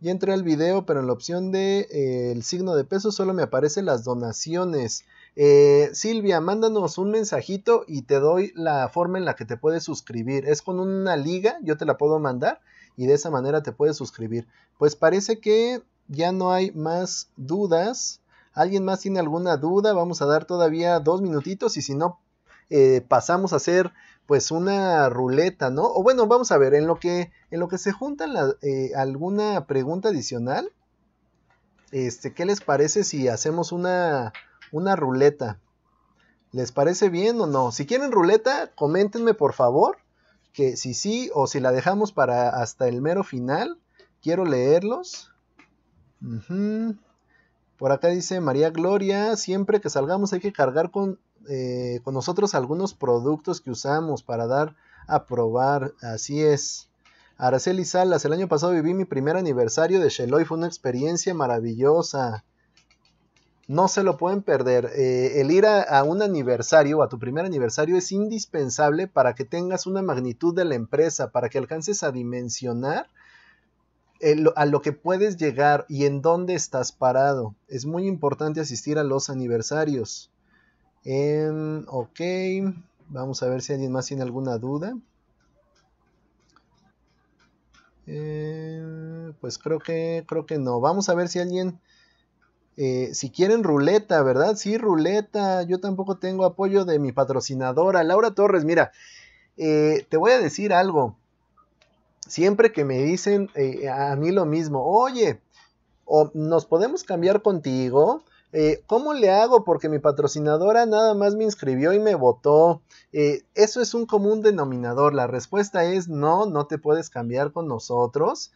Ya entré al video, pero en la opción de eh, signo de peso solo me aparecen las donaciones. Eh, Silvia, mándanos un mensajito y te doy la forma en la que te puedes suscribir. Es con una liga, yo te la puedo mandar y de esa manera te puedes suscribir. Pues parece que ya no hay más dudas. ¿Alguien más tiene alguna duda? Vamos a dar todavía dos minutitos y si no, eh, pasamos a hacer pues una ruleta, ¿no? O bueno, vamos a ver, en lo que, en lo que se junta eh, alguna pregunta adicional, este, ¿qué les parece si hacemos una, una ruleta. ¿Les parece bien o no? Si quieren ruleta, coméntenme por favor que si sí o si la dejamos para hasta el mero final. Quiero leerlos. Por acá dice María Gloria, siempre que salgamos hay que cargar con, eh, con nosotros algunos productos que usamos para dar a probar. Así es. Araceli Salas, el año pasado viví mi primer aniversario de Sheloy, fue una experiencia maravillosa. No se lo pueden perder. Eh, el ir a, un aniversario, a tu primer aniversario, es indispensable para que tengas una magnitud de la empresa, para que alcances a dimensionar a lo que puedes llegar y en dónde estás parado. Es muy importante asistir a los aniversarios. Em, ok, vamos a ver si alguien más tiene alguna duda. Eh, pues creo que creo que no. Vamos a ver si alguien eh, si quieren ruleta, ¿verdad? Sí, ruleta. Yo tampoco tengo apoyo de mi patrocinadora, Laura Torres. Mira, eh, te voy a decir algo. Siempre que me dicen a mí lo mismo, oye, o nos podemos cambiar contigo, eh, ¿Cómo le hago? Porque mi patrocinadora nada más me inscribió y me votó. Eh, eso es un común denominador. La respuesta es no, no te puedes cambiar con nosotros.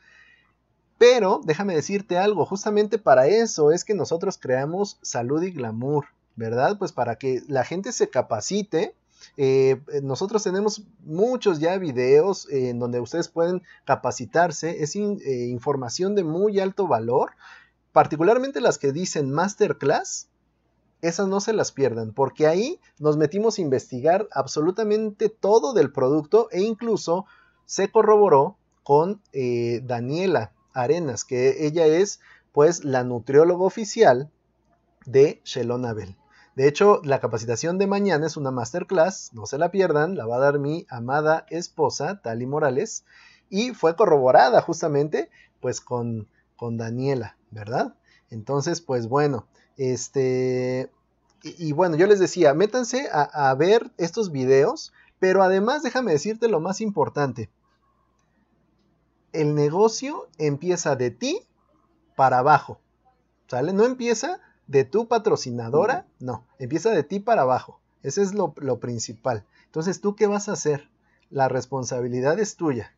Pero déjame decirte algo, justamente para eso es que nosotros creamos salud y glamour, ¿verdad? Pues para que la gente se capacite. Eh, nosotros tenemos muchos ya videos en donde ustedes pueden capacitarse. Es información de muy alto valor particularmente las que dicen masterclass, esas no se las pierdan, porque ahí nos metimos a investigar absolutamente todo del producto e incluso se corroboró con eh, Daniela Arenas, que ella es pues la nutrióloga oficial de Shelonabel. De hecho, la capacitación de mañana es una masterclass, no se la pierdan, la va a dar mi amada esposa, Tali Morales, y fue corroborada justamente pues con, con Daniela. ¿verdad? Entonces, pues bueno, este... Y, bueno, yo les decía, métanse a, a ver estos videos, pero además déjame decirte lo más importante. El negocio empieza de ti para abajo, ¿sale? No empieza de tu patrocinadora, no, empieza de ti para abajo. Ese es lo, lo, principal. Entonces, ¿tú qué vas a hacer? La responsabilidad es tuya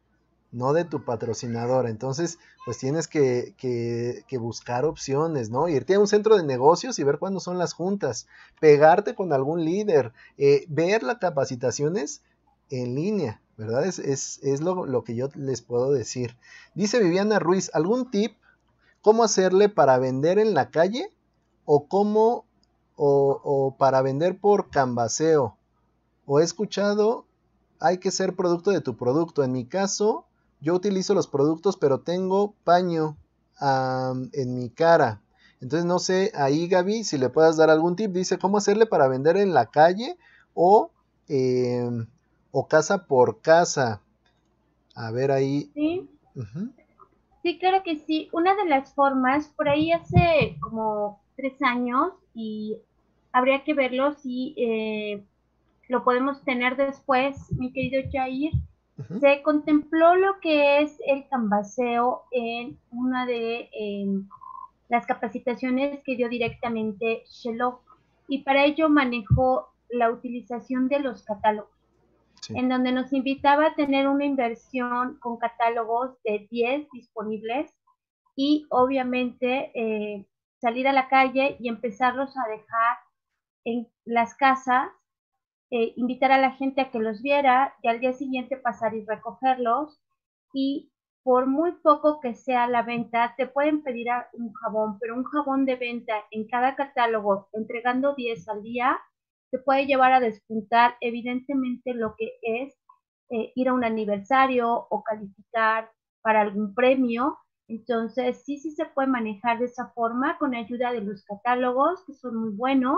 no de tu patrocinadora. Entonces, pues tienes que, que, buscar opciones, ¿no? Irte a un centro de negocios y ver cuándo son las juntas, pegarte con algún líder, eh, ver las capacitaciones en línea, ¿verdad? Es, es, lo, lo, que yo les puedo decir. Dice Viviana Ruiz, ¿algún tip? ¿Cómo hacerle para vender en la calle? ¿O cómo? O, o para vender por cambaseo. O he escuchado, hay que ser producto de tu producto. En mi caso, yo utilizo los productos, pero tengo paño en mi cara. Entonces no sé, ahí Gaby, si le puedas dar algún tip. Dice, ¿cómo hacerle para vender en la calle o, em, o casa por casa? A ver ahí. Sí. Sí, claro que sí. Una de las formas, por ahí hace como tres años y habría que verlo si eh, lo podemos tener después, mi querido Jair. Se contempló lo que es el canvaseo en una de las capacitaciones que dio directamente Shelok y para ello manejó la utilización de los catálogos, en donde nos invitaba a tener una inversión con catálogos de 10 disponibles y obviamente eh, salir a la calle y empezarlos a dejar en las casas eh, invitar a la gente a que los viera y al día siguiente pasar y recogerlos y por muy poco que sea la venta, te pueden pedir un jabón, pero un jabón de venta en cada catálogo, entregando 10 al día, te puede llevar a despuntar evidentemente lo que es eh, ir a un aniversario o calificar para algún premio. Entonces, sí, sí se puede manejar de esa forma con ayuda de los catálogos, que son muy buenos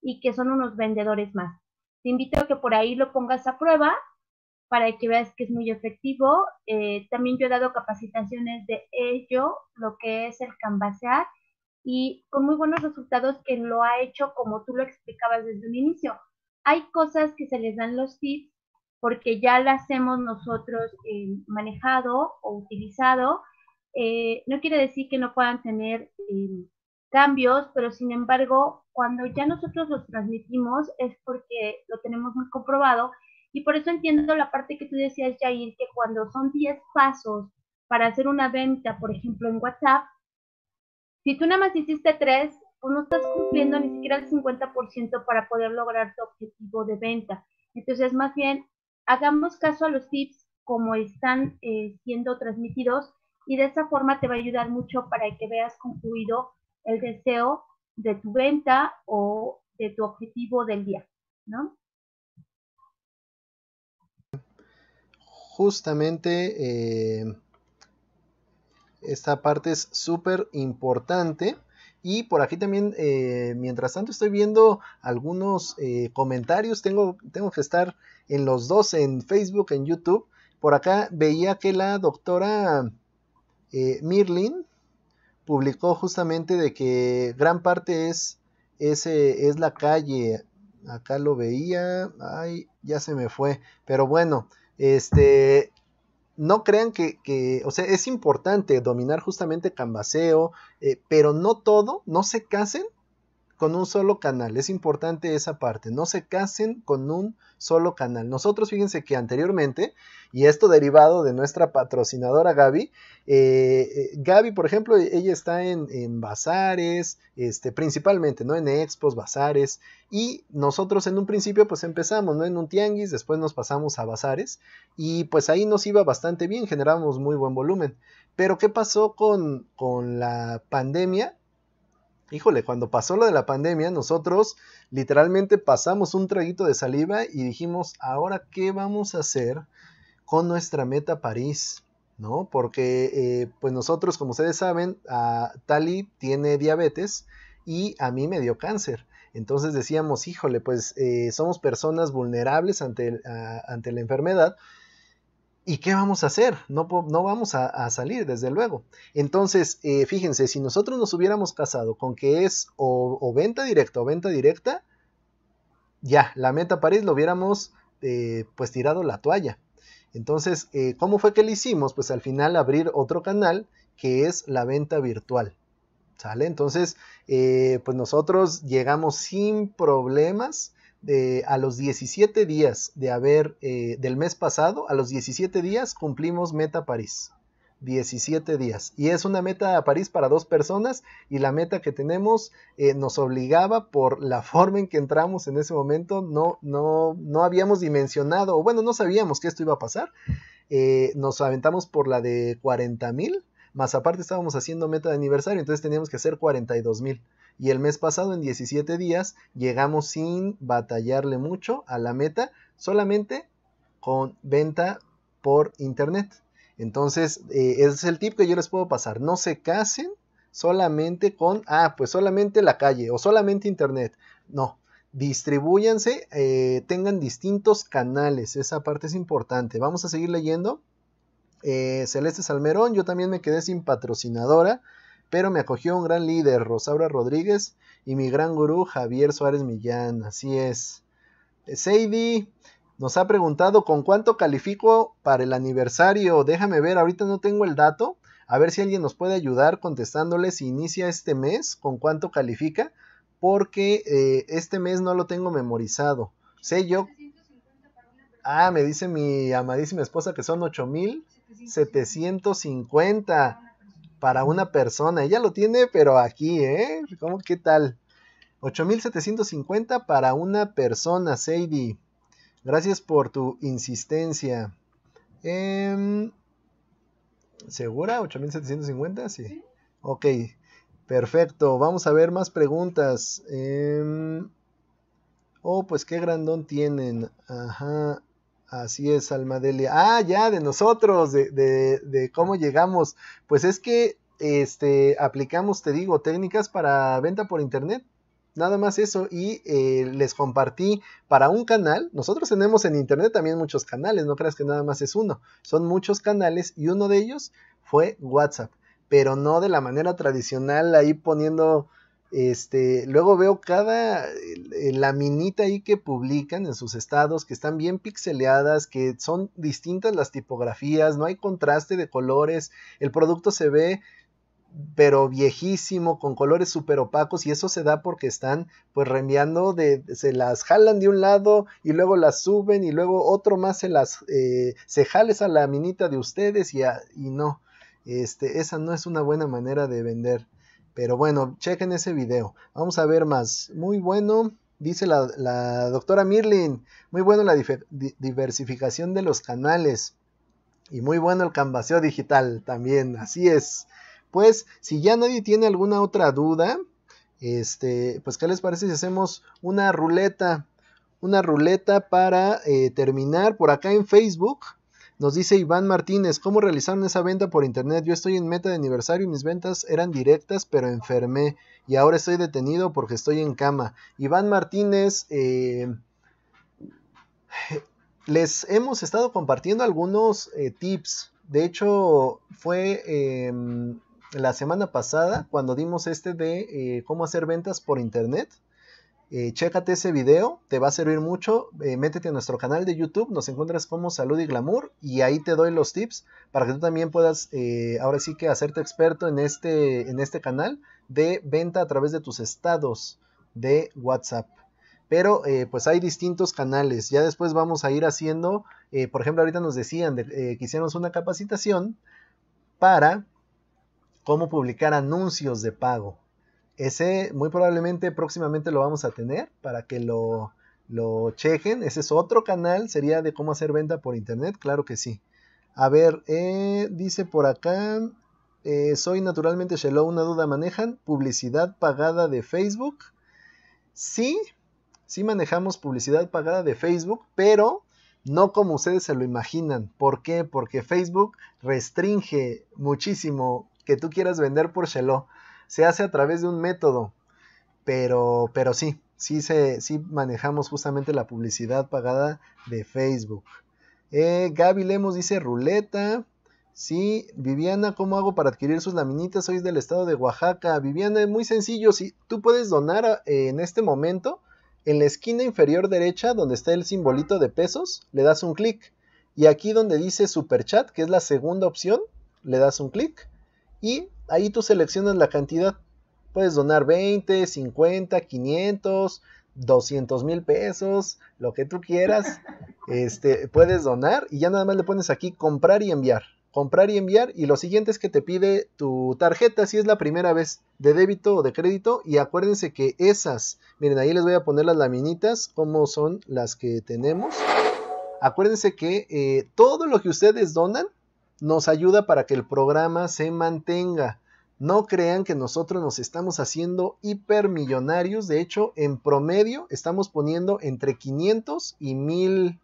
y que son unos vendedores más. Te invito a que por ahí lo pongas a prueba para que veas que es muy efectivo. Eh, también yo he dado capacitaciones de ello, lo que es el canvasear, y con muy buenos resultados que lo ha hecho como tú lo explicabas desde un inicio. Hay cosas que se les dan los tips porque ya las hemos nosotros eh, manejado o utilizado. Eh, no quiere decir que no puedan tener cambios, pero sin embargo, cuando ya nosotros los transmitimos es porque lo tenemos muy comprobado y por eso entiendo la parte que tú decías, Jair, que cuando son 10 pasos para hacer una venta, por ejemplo, en WhatsApp, si tú nada más hiciste 3, pues no estás cumpliendo ni siquiera el 50% para poder lograr tu objetivo de venta. Entonces, más bien, hagamos caso a los tips como están eh, siendo transmitidos y de esa forma te va a ayudar mucho para que veas concluido el deseo de tu venta o de tu objetivo del día, ¿no? Justamente eh, esta parte es súper importante. Y por aquí también, eh, mientras tanto, estoy viendo algunos eh, comentarios. Tengo, tengo que estar en los dos, en Facebook, en YouTube. Por acá veía que la doctora Mirlin publicó justamente de que gran parte es, ese, es la calle. Acá lo veía. Ay, ya se me fue. Pero bueno, este, no crean que, o sea, es importante dominar justamente Canvaseo, eh, pero no todo, no se casen con un solo canal. Es importante esa parte. No se casen con un solo canal. Nosotros, fíjense que anteriormente, y esto derivado de nuestra patrocinadora Gaby, eh, eh, Gaby, por ejemplo, ella está en, bazares, este, principalmente, ¿no? En expos, bazares, y nosotros en un principio pues empezamos, ¿no? En un tianguis, después nos pasamos a bazares, y pues ahí nos iba bastante bien, generamos muy buen volumen. Pero ¿qué pasó con, con la pandemia? Híjole, cuando pasó lo de la pandemia, nosotros literalmente pasamos un traguito de saliva y dijimos, ahora, ¿qué vamos a hacer con nuestra meta París? ¿No? Porque, eh, pues nosotros, como ustedes saben, a Tali tiene diabetes y a mí me dio cáncer. Entonces decíamos, híjole, pues eh, somos personas vulnerables ante, ante la enfermedad ¿Y qué vamos a hacer? No, vamos a, salir, desde luego. Entonces, eh, fíjense, si nosotros nos hubiéramos casado con que es o, venta directa o venta directa, ya, la meta París lo hubiéramos eh, pues tirado la toalla. Entonces, eh, ¿cómo fue que lo hicimos? Pues al final abrir otro canal que es la venta virtual. ¿Sale? Entonces, pues nosotros llegamos sin problemas a los 17 días de haber, eh, del mes pasado, a los 17 días cumplimos meta París. 17 días. Y es una meta a París para dos personas y la meta que tenemos eh, nos obligaba por la forma en que entramos en ese momento, no, no, no habíamos dimensionado, o bueno, no sabíamos que esto iba a pasar. Eh, nos aventamos por la de 40 mil, más aparte estábamos haciendo meta de aniversario, entonces teníamos que hacer 42 mil y el mes pasado en 17 días llegamos sin batallarle mucho a la meta, solamente con venta por internet. Entonces, eh, ese es el tip que yo les puedo pasar. No se casen solamente con, ah, pues solamente la calle o solamente internet. No, distribúyanse, eh, tengan distintos canales. Esa parte es importante. Vamos a seguir leyendo. Eh, Celeste Salmerón, yo también me quedé sin patrocinadora pero me acogió un gran líder, Rosaura Rodríguez, y mi gran gurú, Javier Suárez Millán. Así es. Seidi nos ha preguntado con cuánto califico para el aniversario. Déjame ver, ahorita no tengo el dato. A ver si alguien nos puede ayudar contestándole si inicia este mes, con cuánto califica, porque eh, este mes no lo tengo memorizado. Sé yo. Ah, me dice mi amadísima esposa que son 8750 para una persona. Ella lo tiene, pero aquí, ¿eh? ¿Cómo qué tal? 8750 para una persona, Sadie. Gracias por tu insistencia. Em, ¿Segura? ¿8750? Sí. Ok, perfecto. Vamos a ver más preguntas. Em, oh, pues qué grandón tienen. Ajá. Así es, Almadelia. Ah, ya, de nosotros, de, de, de, cómo llegamos. Pues es que este, aplicamos, te digo, técnicas para venta por internet. Nada más eso. Y eh, les compartí para un canal. Nosotros tenemos en internet también muchos canales, no creas que nada más es uno. Son muchos canales y uno de ellos fue WhatsApp. Pero no de la manera tradicional, ahí poniendo este, luego veo cada la minita ahí que publican en sus estados, que están bien pixeleadas, que son distintas las tipografías, no hay contraste de colores, el producto se ve pero viejísimo, con colores súper opacos, y eso se da porque están pues reenviando, de, se las jalan de un lado y luego las suben y luego otro más se las, eh, se jales a la minita de ustedes y, y no, este, esa no es una buena manera de vender. Pero bueno, chequen ese video. Vamos a ver más. Muy bueno, dice la, doctora Mirlin. Muy bueno la diversificación de los canales. Y muy bueno el canvaseo digital también. Así es. Pues si ya nadie tiene alguna otra duda, Este, pues, ¿qué les parece si hacemos una ruleta? Una ruleta para eh, terminar por acá en Facebook. Nos dice Iván Martínez, ¿cómo realizaron esa venta por internet? Yo estoy en meta de aniversario y mis ventas eran directas, pero enfermé y ahora estoy detenido porque estoy en cama. Iván Martínez, eh, les hemos estado compartiendo algunos eh, tips. De hecho, fue em, la semana pasada cuando dimos este de eh, cómo hacer ventas por internet. Eh, chécate ese video, te va a servir mucho. Eh, métete a nuestro canal de YouTube, nos encuentras como Salud y Glamour y ahí te doy los tips para que tú también puedas, eh, ahora sí que hacerte experto en este, en este canal de venta a través de tus estados de WhatsApp. Pero pues hay distintos canales. Ya después vamos a ir haciendo, por ejemplo, ahorita nos decían que hiciéramos una capacitación para cómo publicar anuncios de pago. Ese muy probablemente próximamente lo vamos a tener para que lo, lo chequen. Ese es otro canal, sería de cómo hacer venta por internet, claro que sí. A ver, eh, dice por acá, eh, soy naturalmente Shello, una duda, ¿manejan publicidad pagada de Facebook? Sí, sí manejamos publicidad pagada de Facebook, pero no como ustedes se lo imaginan. ¿Por qué? Porque Facebook restringe muchísimo que tú quieras vender por Shello se hace a través de un método, pero, pero sí, sí, se, sí manejamos justamente la publicidad pagada de Facebook. Eh, Gaby Lemos dice ruleta. Sí, Viviana, ¿cómo hago para adquirir sus laminitas? Soy del estado de Oaxaca. Viviana, es muy sencillo. Si tú puedes donar eh, en este momento, en la esquina inferior derecha, donde está el simbolito de pesos, le das un clic. Y aquí donde dice super chat, que es la segunda opción, le das un clic. Y ahí tú seleccionas la cantidad. Puedes donar 20, 50, 500, 200 mil pesos, lo que tú quieras. <laughs> Este, puedes donar y ya nada más le pones aquí comprar y enviar. Comprar y enviar y lo siguiente es que te pide tu tarjeta si es la primera vez de débito o de crédito y acuérdense que esas, miren ahí les voy a poner las laminitas como son las que tenemos. Acuérdense que eh, todo lo que ustedes donan nos ayuda para que el programa se mantenga. No crean que nosotros nos estamos haciendo hipermillonarios. De hecho, en promedio estamos poniendo entre 500 y 1000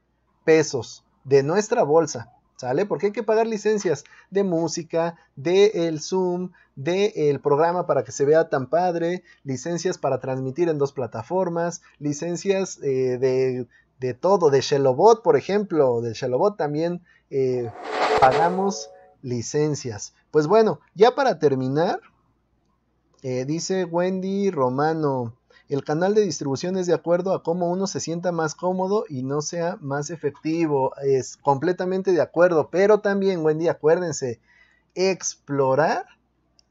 pesos de nuestra bolsa. ¿Sale? Porque hay que pagar licencias de música, de el Zoom, de el programa para que se vea tan padre, licencias para transmitir en dos plataformas, licencias eh, de, de, todo, de Shellobot, por ejemplo, de Shellobot también eh, pagamos licencias. Pues bueno, ya para terminar, eh, dice Wendy Romano, el canal de distribución es de acuerdo a cómo uno se sienta más cómodo y no sea más efectivo. Es completamente de acuerdo, pero también, Wendy, acuérdense, explorar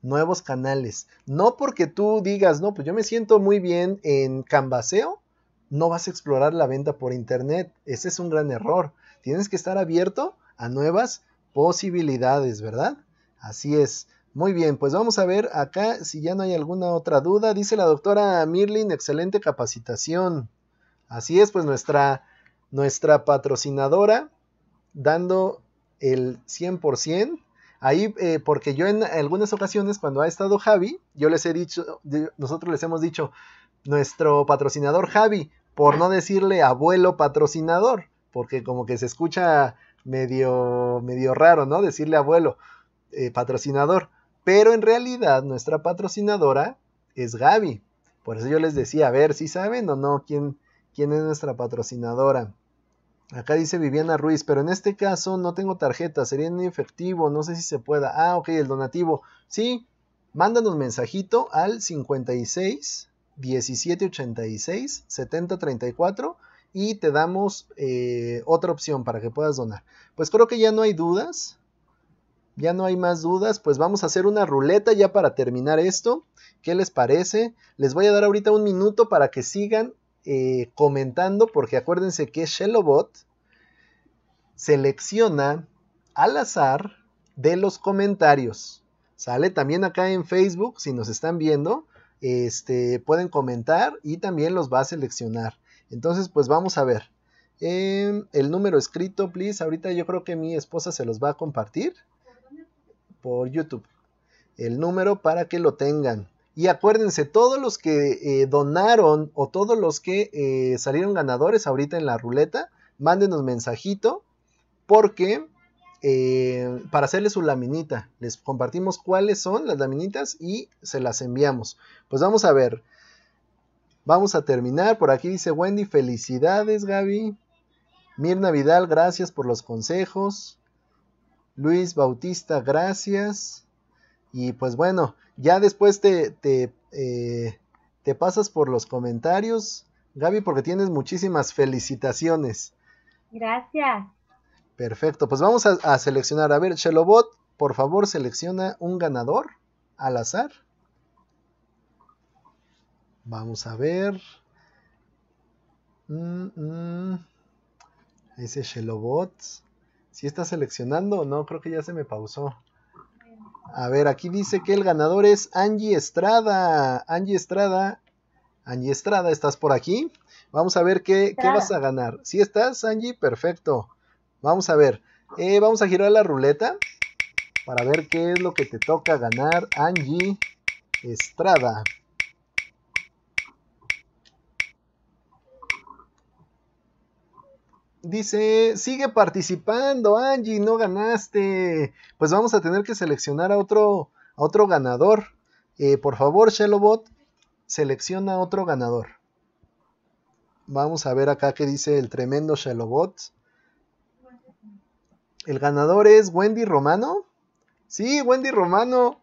nuevos canales. No porque tú digas, no, pues yo me siento muy bien en Canvaseo, no vas a explorar la venta por internet. Ese es un gran error. Tienes que estar abierto a nuevas posibilidades, ¿verdad? Así es. Muy bien, pues vamos a ver acá si ya no hay alguna otra duda. Dice la doctora Mirlin, excelente capacitación. Así es, pues nuestra, nuestra patrocinadora dando el 100%. Ahí, eh, porque yo en algunas ocasiones cuando ha estado Javi, yo les he dicho, nosotros les hemos dicho, nuestro patrocinador Javi, por no decirle abuelo patrocinador, porque como que se escucha medio, medio raro, ¿no? Decirle abuelo, eh, patrocinador. Pero en realidad nuestra patrocinadora es Gaby. Por eso yo les decía, a ver si saben o no quién, quién es nuestra patrocinadora. Acá dice Viviana Ruiz, pero en este caso no tengo tarjeta, sería en efectivo, no sé si se pueda. Ah, ok, el donativo. Sí, mándanos mensajito al 56 17 86 70 34 y te damos eh, otra opción para que puedas donar. Pues creo que ya no hay dudas. Ya no hay más dudas. Pues vamos a hacer una ruleta ya para terminar esto. ¿Qué les parece? Les voy a dar ahorita un minuto para que sigan eh, comentando porque acuérdense que Shellobot selecciona al azar de los comentarios. ¿Sale? También acá en Facebook, si nos están viendo, este, pueden comentar y también los va a seleccionar. Entonces, pues vamos a ver. Em, el número escrito, please. Ahorita yo creo que mi esposa se los va a compartir por YouTube. El número para que lo tengan. Y acuérdense, todos los que eh, donaron o todos los que eh, salieron ganadores ahorita en la ruleta, mándenos mensajito porque eh, para hacerle su laminita, les compartimos cuáles son las laminitas y se las enviamos. Pues vamos a ver. Vamos a terminar. Por aquí dice Wendy, felicidades Gaby. Mirna Vidal, gracias por los consejos. Luis Bautista, gracias. Y pues bueno, ya después te, te, eh, te pasas por los comentarios, Gaby, porque tienes muchísimas felicitaciones. Gracias. Perfecto, pues vamos a, seleccionar. A ver, Shelobot, por favor, selecciona un ganador al azar. Vamos a ver. Mm, mm. Ese Shelobot. Si está seleccionando no, creo que ya se me pausó. A ver, aquí dice que el ganador es Angie Estrada. Angie Estrada. Angie Estrada, ¿estás por aquí? Vamos a ver qué, qué vas a ganar. Si estás, Angie, perfecto. Vamos a ver. Eh, vamos a girar la ruleta para ver qué es lo que te toca ganar, Angie Estrada. Dice, sigue participando, Angie, no ganaste. Pues vamos a tener que seleccionar a otro, a otro ganador. Eh, por favor, Shellobot, selecciona otro ganador. Vamos a ver acá qué dice el tremendo Shellobot. El ganador es Wendy Romano. Sí, Wendy Romano.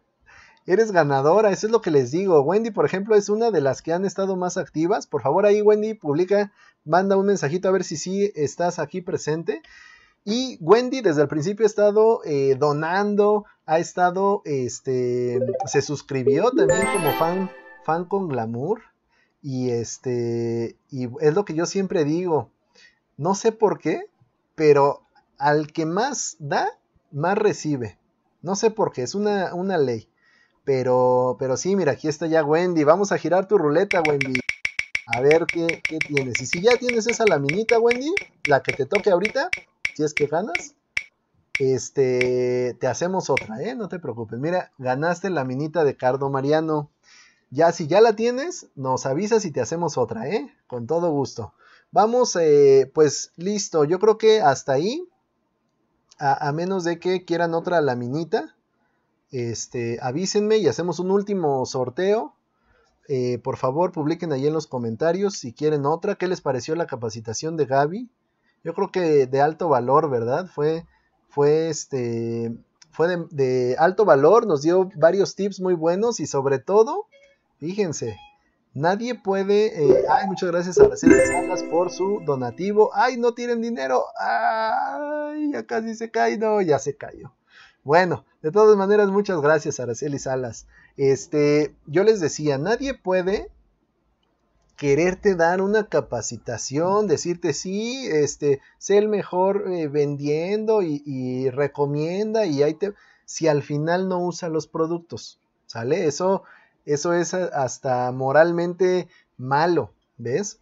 Eres ganadora, eso es lo que les digo. Wendy, por ejemplo, es una de las que han estado más activas. Por favor, ahí, Wendy, publica manda un mensajito a ver si sí estás aquí presente. Y Wendy desde el principio ha estado eh, donando, ha estado, este, se suscribió también como fan, fan con glamour. Y este, y es lo que yo siempre digo. No sé por qué, pero al que más da, más recibe. No sé por qué, es una, una ley. Pero, pero sí, mira, aquí está ya Wendy. Vamos a girar tu ruleta, Wendy. A ver qué, tienes. Y si ya tienes esa laminita, Wendy, la que te toque ahorita, si es que ganas, este, te hacemos otra, ¿eh? No te preocupes. Mira, ganaste la minita de Cardo Mariano. Ya, si ya la tienes, nos avisas y te hacemos otra, ¿eh? Con todo gusto. Vamos, eh, pues listo. Yo creo que hasta ahí, a, a, menos de que quieran otra laminita, este, avísenme y hacemos un último sorteo eh, por favor, publiquen ahí en los comentarios si quieren otra. ¿Qué les pareció la capacitación de Gaby? Yo creo que de alto valor, ¿verdad? Fue, fue este, fue de, alto valor, nos dio varios tips muy buenos y sobre todo, fíjense, nadie puede. Eh, ay, muchas gracias a las Salas por su donativo. Ay, no tienen dinero. Ay, ya casi se cae. No, ya se cayó. Bueno, de todas maneras, muchas gracias, Araceli Salas. Este, yo les decía, nadie puede quererte dar una capacitación, decirte sí, este, sé el mejor eh, vendiendo y, recomienda y ahí te, si al final no usa los productos, ¿sale? Eso, eso es hasta moralmente malo, ¿ves?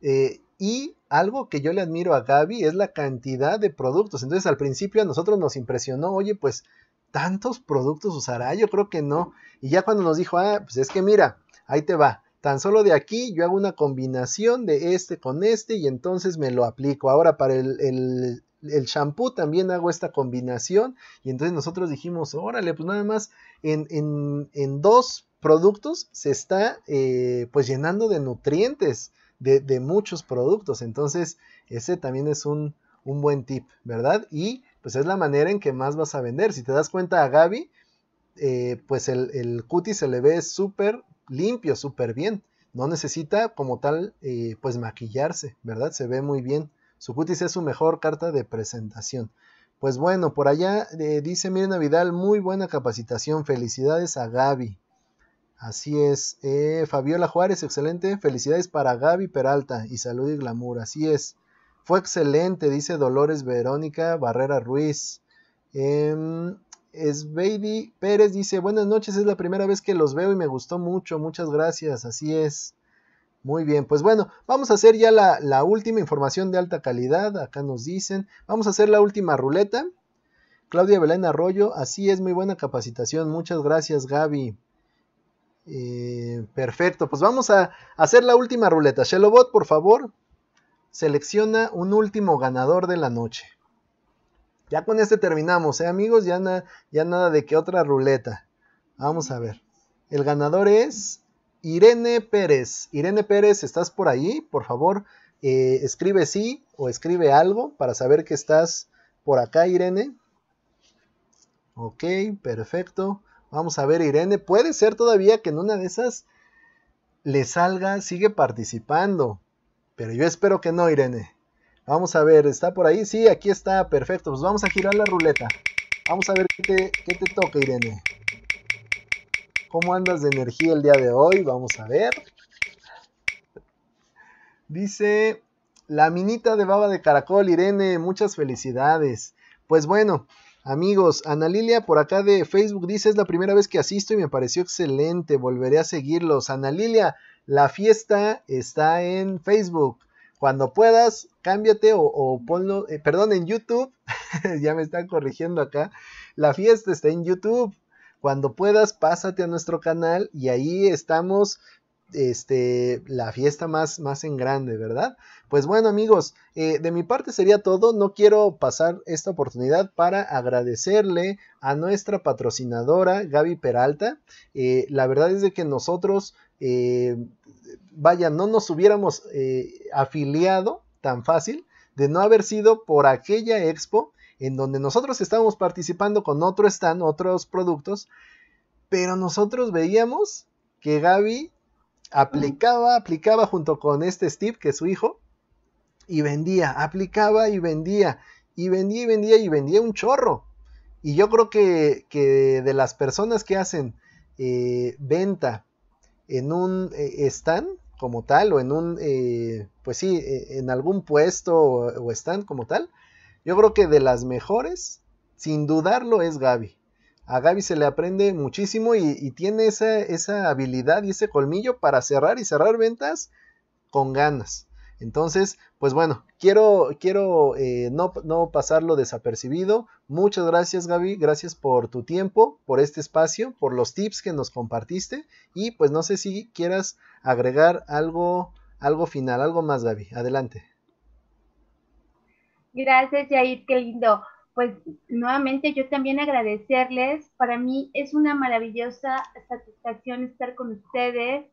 Eh, y algo que yo le admiro a Gaby es la cantidad de productos. Entonces al principio a nosotros nos impresionó, oye, pues tantos productos usará, yo creo que no. Y ya cuando nos dijo, ah, pues es que mira, ahí te va, tan solo de aquí yo hago una combinación de este con este y entonces me lo aplico. Ahora para el, el, el shampoo también hago esta combinación y entonces nosotros dijimos, órale, pues nada más en, en, en dos productos se está eh, pues llenando de nutrientes de, muchos productos. Entonces ese también es un, un buen tip, ¿verdad? Y pues es la manera en que más vas a vender. Si te das cuenta a Gaby, eh, pues el, el, cutis se le ve súper limpio, súper bien. No necesita como tal, eh, pues maquillarse, ¿verdad? Se ve muy bien. Su cutis es su mejor carta de presentación. Pues bueno, por allá eh, dice Mirna Vidal, muy buena capacitación. Felicidades a Gaby. Así es. Fabiola Juárez, excelente. Felicidades para Gaby Peralta y salud y glamour. Así es. Fue excelente, dice Dolores Verónica Barrera Ruiz. Eh, Baby Pérez dice, buenas noches, es la primera vez que los veo y me gustó mucho, muchas gracias, así es. Muy bien, pues bueno, vamos a hacer ya la, la última información de alta calidad, acá nos dicen, vamos a hacer la última ruleta. Claudia Belén Arroyo, así es, muy buena capacitación, muchas gracias Gaby. Eh, perfecto, pues vamos a hacer la última ruleta. Shellobot, por favor, selecciona un último ganador de la noche. Ya con este terminamos, ¿eh, amigos? Ya, ya nada de que otra ruleta. Vamos a ver. El ganador es Irene Pérez. Irene Pérez, ¿estás por ahí? Por favor, eh, escribe sí o escribe algo para saber que estás por acá, Irene. Ok, perfecto. Vamos a ver, Irene. Puede ser todavía que en una de esas le salga, sigue participando. Pero yo espero que no, Irene. Vamos a ver, ¿está por ahí? Sí, aquí está, perfecto. Pues vamos a girar la ruleta. Vamos a ver qué te, te toca, Irene. ¿Cómo andas de energía el día de hoy? Vamos a ver. Dice la minita de baba de caracol, Irene, muchas felicidades. Pues bueno, Amigos, Ana Lilia por acá de Facebook dice es la primera vez que asisto y me pareció excelente, volveré a seguirlos. Ana Lilia, la fiesta está en Facebook. Cuando puedas, cámbiate o, ponlo, eh, perdón, en YouTube, <laughs> ya me están corrigiendo acá. La fiesta está en YouTube. Cuando puedas, pásate a nuestro canal y ahí estamos este, la fiesta más, más en grande, ¿verdad? Pues bueno amigos, eh, de mi parte sería todo. No quiero pasar esta oportunidad para agradecerle a nuestra patrocinadora Gaby Peralta. Eh, la verdad es de que nosotros, eh, vaya, no nos hubiéramos afiliado tan fácil de no haber sido por aquella expo en donde nosotros estábamos participando con otro stand, otros productos, pero nosotros veíamos que Gaby aplicaba, aplicaba junto con este Steve, que es su hijo, y vendía, aplicaba y vendía, y vendía y vendía y vendía un chorro. Y yo creo que, de las personas que hacen eh, venta en un eh, stand como tal, o en un, eh, pues sí, en algún puesto o stand como tal, yo creo que de las mejores, sin dudarlo, es Gaby a Gaby se le aprende muchísimo y, tiene esa, habilidad y ese colmillo para cerrar y cerrar ventas con ganas. Entonces, pues bueno, quiero, quiero eh, no, no, pasarlo desapercibido. Muchas gracias Gaby, gracias por tu tiempo, por este espacio, por los tips que nos compartiste y pues no sé si quieras agregar algo, algo final, algo más Gaby. Adelante. Gracias Yair, qué lindo pues nuevamente yo también agradecerles. Para mí es una maravillosa satisfacción estar con ustedes.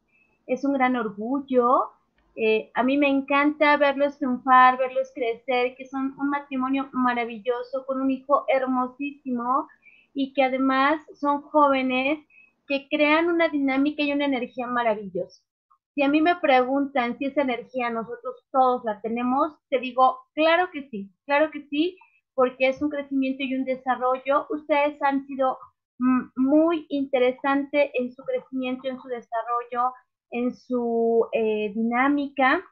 Es un gran orgullo. Eh, a mí me encanta verlos triunfar, verlos crecer, que son un matrimonio maravilloso, con un hijo hermosísimo y que además son jóvenes que crean una dinámica y una energía maravillosa. Si a mí me preguntan si esa energía nosotros todos la tenemos, te digo, claro que sí, claro que sí, porque es un crecimiento y un desarrollo. Ustedes han sido mm, muy interesantes en su crecimiento, en su desarrollo, en su eh, dinámica.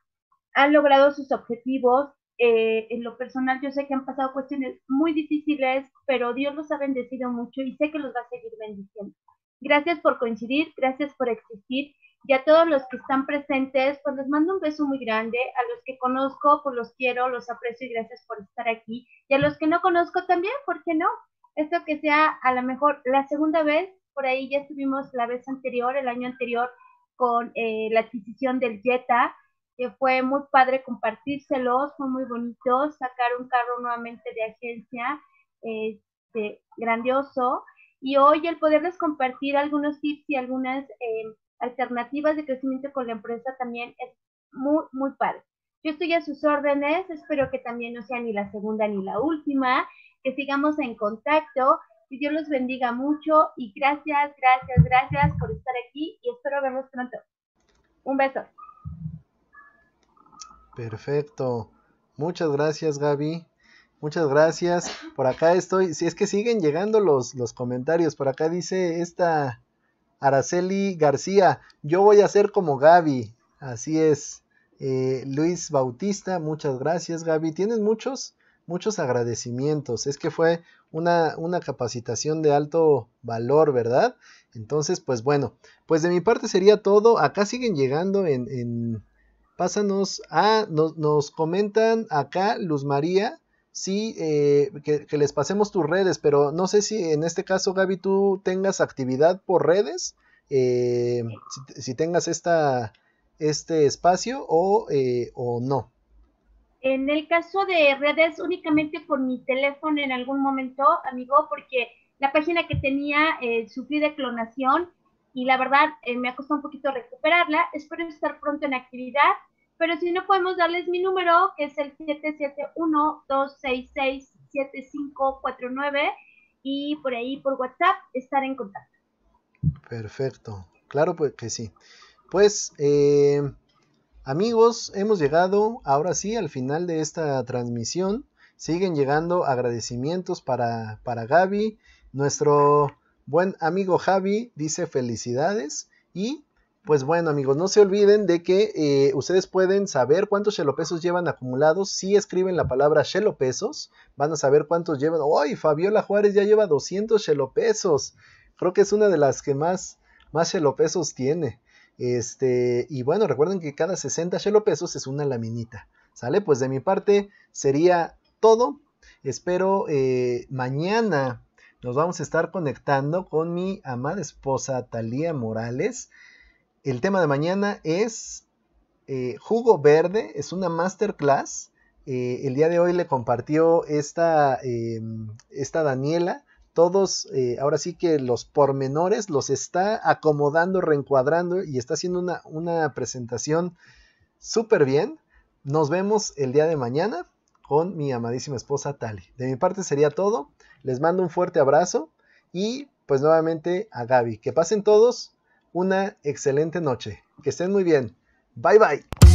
Han logrado sus objetivos. Eh, en lo personal, yo sé que han pasado cuestiones muy difíciles, pero Dios los ha bendecido mucho y sé que los va a seguir bendiciendo. Gracias por coincidir, gracias por existir y a todos los que están presentes, pues les mando un beso muy grande. A los que conozco, pues los quiero, los aprecio y gracias por estar aquí. Y a los que no conozco también, ¿por qué no? Esto que sea a lo mejor la segunda vez, por ahí ya estuvimos la vez anterior, el año anterior, con eh, la adquisición del Jetta, que fue muy padre compartírselos, fue muy bonito sacar un carro nuevamente de agencia, este, grandioso. Y hoy el poderles compartir algunos tips y algunas... Eh, alternativas de crecimiento con la empresa también es muy, muy padre. Yo estoy a sus órdenes, espero que también no sea ni la segunda ni la última, que sigamos en contacto y Dios los bendiga mucho y gracias, gracias, gracias por estar aquí y espero verlos pronto. Un beso. Perfecto. Muchas gracias, Gaby. Muchas gracias. Por acá estoy. Si es que siguen llegando los, los comentarios. Por acá dice esta Araceli García, yo voy a ser como Gaby. Así es. Eh, Luis Bautista, muchas gracias Gaby. Tienes muchos, muchos agradecimientos. Es que fue una, una capacitación de alto valor, ¿verdad? Entonces, pues bueno, pues de mi parte sería todo. Acá siguen llegando en... en... Pásanos. Nos, nos comentan acá Luz María sí, eh, que, les pasemos tus redes, pero no sé si en este caso, Gaby, tú tengas actividad por redes. eh, si, tengas esta, este espacio o, eh, o no. En el caso de redes, únicamente por mi teléfono en algún momento, amigo, porque la página que tenía eh, sufrí de clonación y la verdad eh, me ha costado un poquito recuperarla. Espero estar pronto en actividad, pero si no podemos darles mi número, que es el 771-266-7549 y por ahí por WhatsApp estar en contacto. Perfecto, claro pues que sí. Pues eh, amigos, hemos llegado ahora sí al final de esta transmisión. Siguen llegando agradecimientos para, para Gaby. Nuestro buen amigo Javi dice felicidades. Y pues bueno amigos, no se olviden de que eh, ustedes pueden saber cuántos pesos llevan acumulados. Si escriben la palabra pesos, van a saber cuántos llevan. ¡Ay! Fabiola Juárez ya lleva 200 pesos. Creo que es una de las que más, más pesos tiene. Este, y bueno, recuerden que cada 60 pesos es una laminita. ¿Sale? Pues de mi parte sería todo. Espero eh, mañana nos vamos a estar conectando con mi amada esposa Talía Morales. El tema de mañana es eh, jugo verde, es una masterclass. Eh, el día de hoy le compartió esta, em, esta Daniela. Todos, eh, ahora sí que los pormenores los está acomodando, reencuadrando y está haciendo una, una presentación súper bien. Nos vemos el día de mañana con mi amadísima esposa Tali. De mi parte sería todo. Les mando un fuerte abrazo y pues nuevamente a Gaby. Que pasen todos una excelente noche. Que estén muy bien. Bye bye.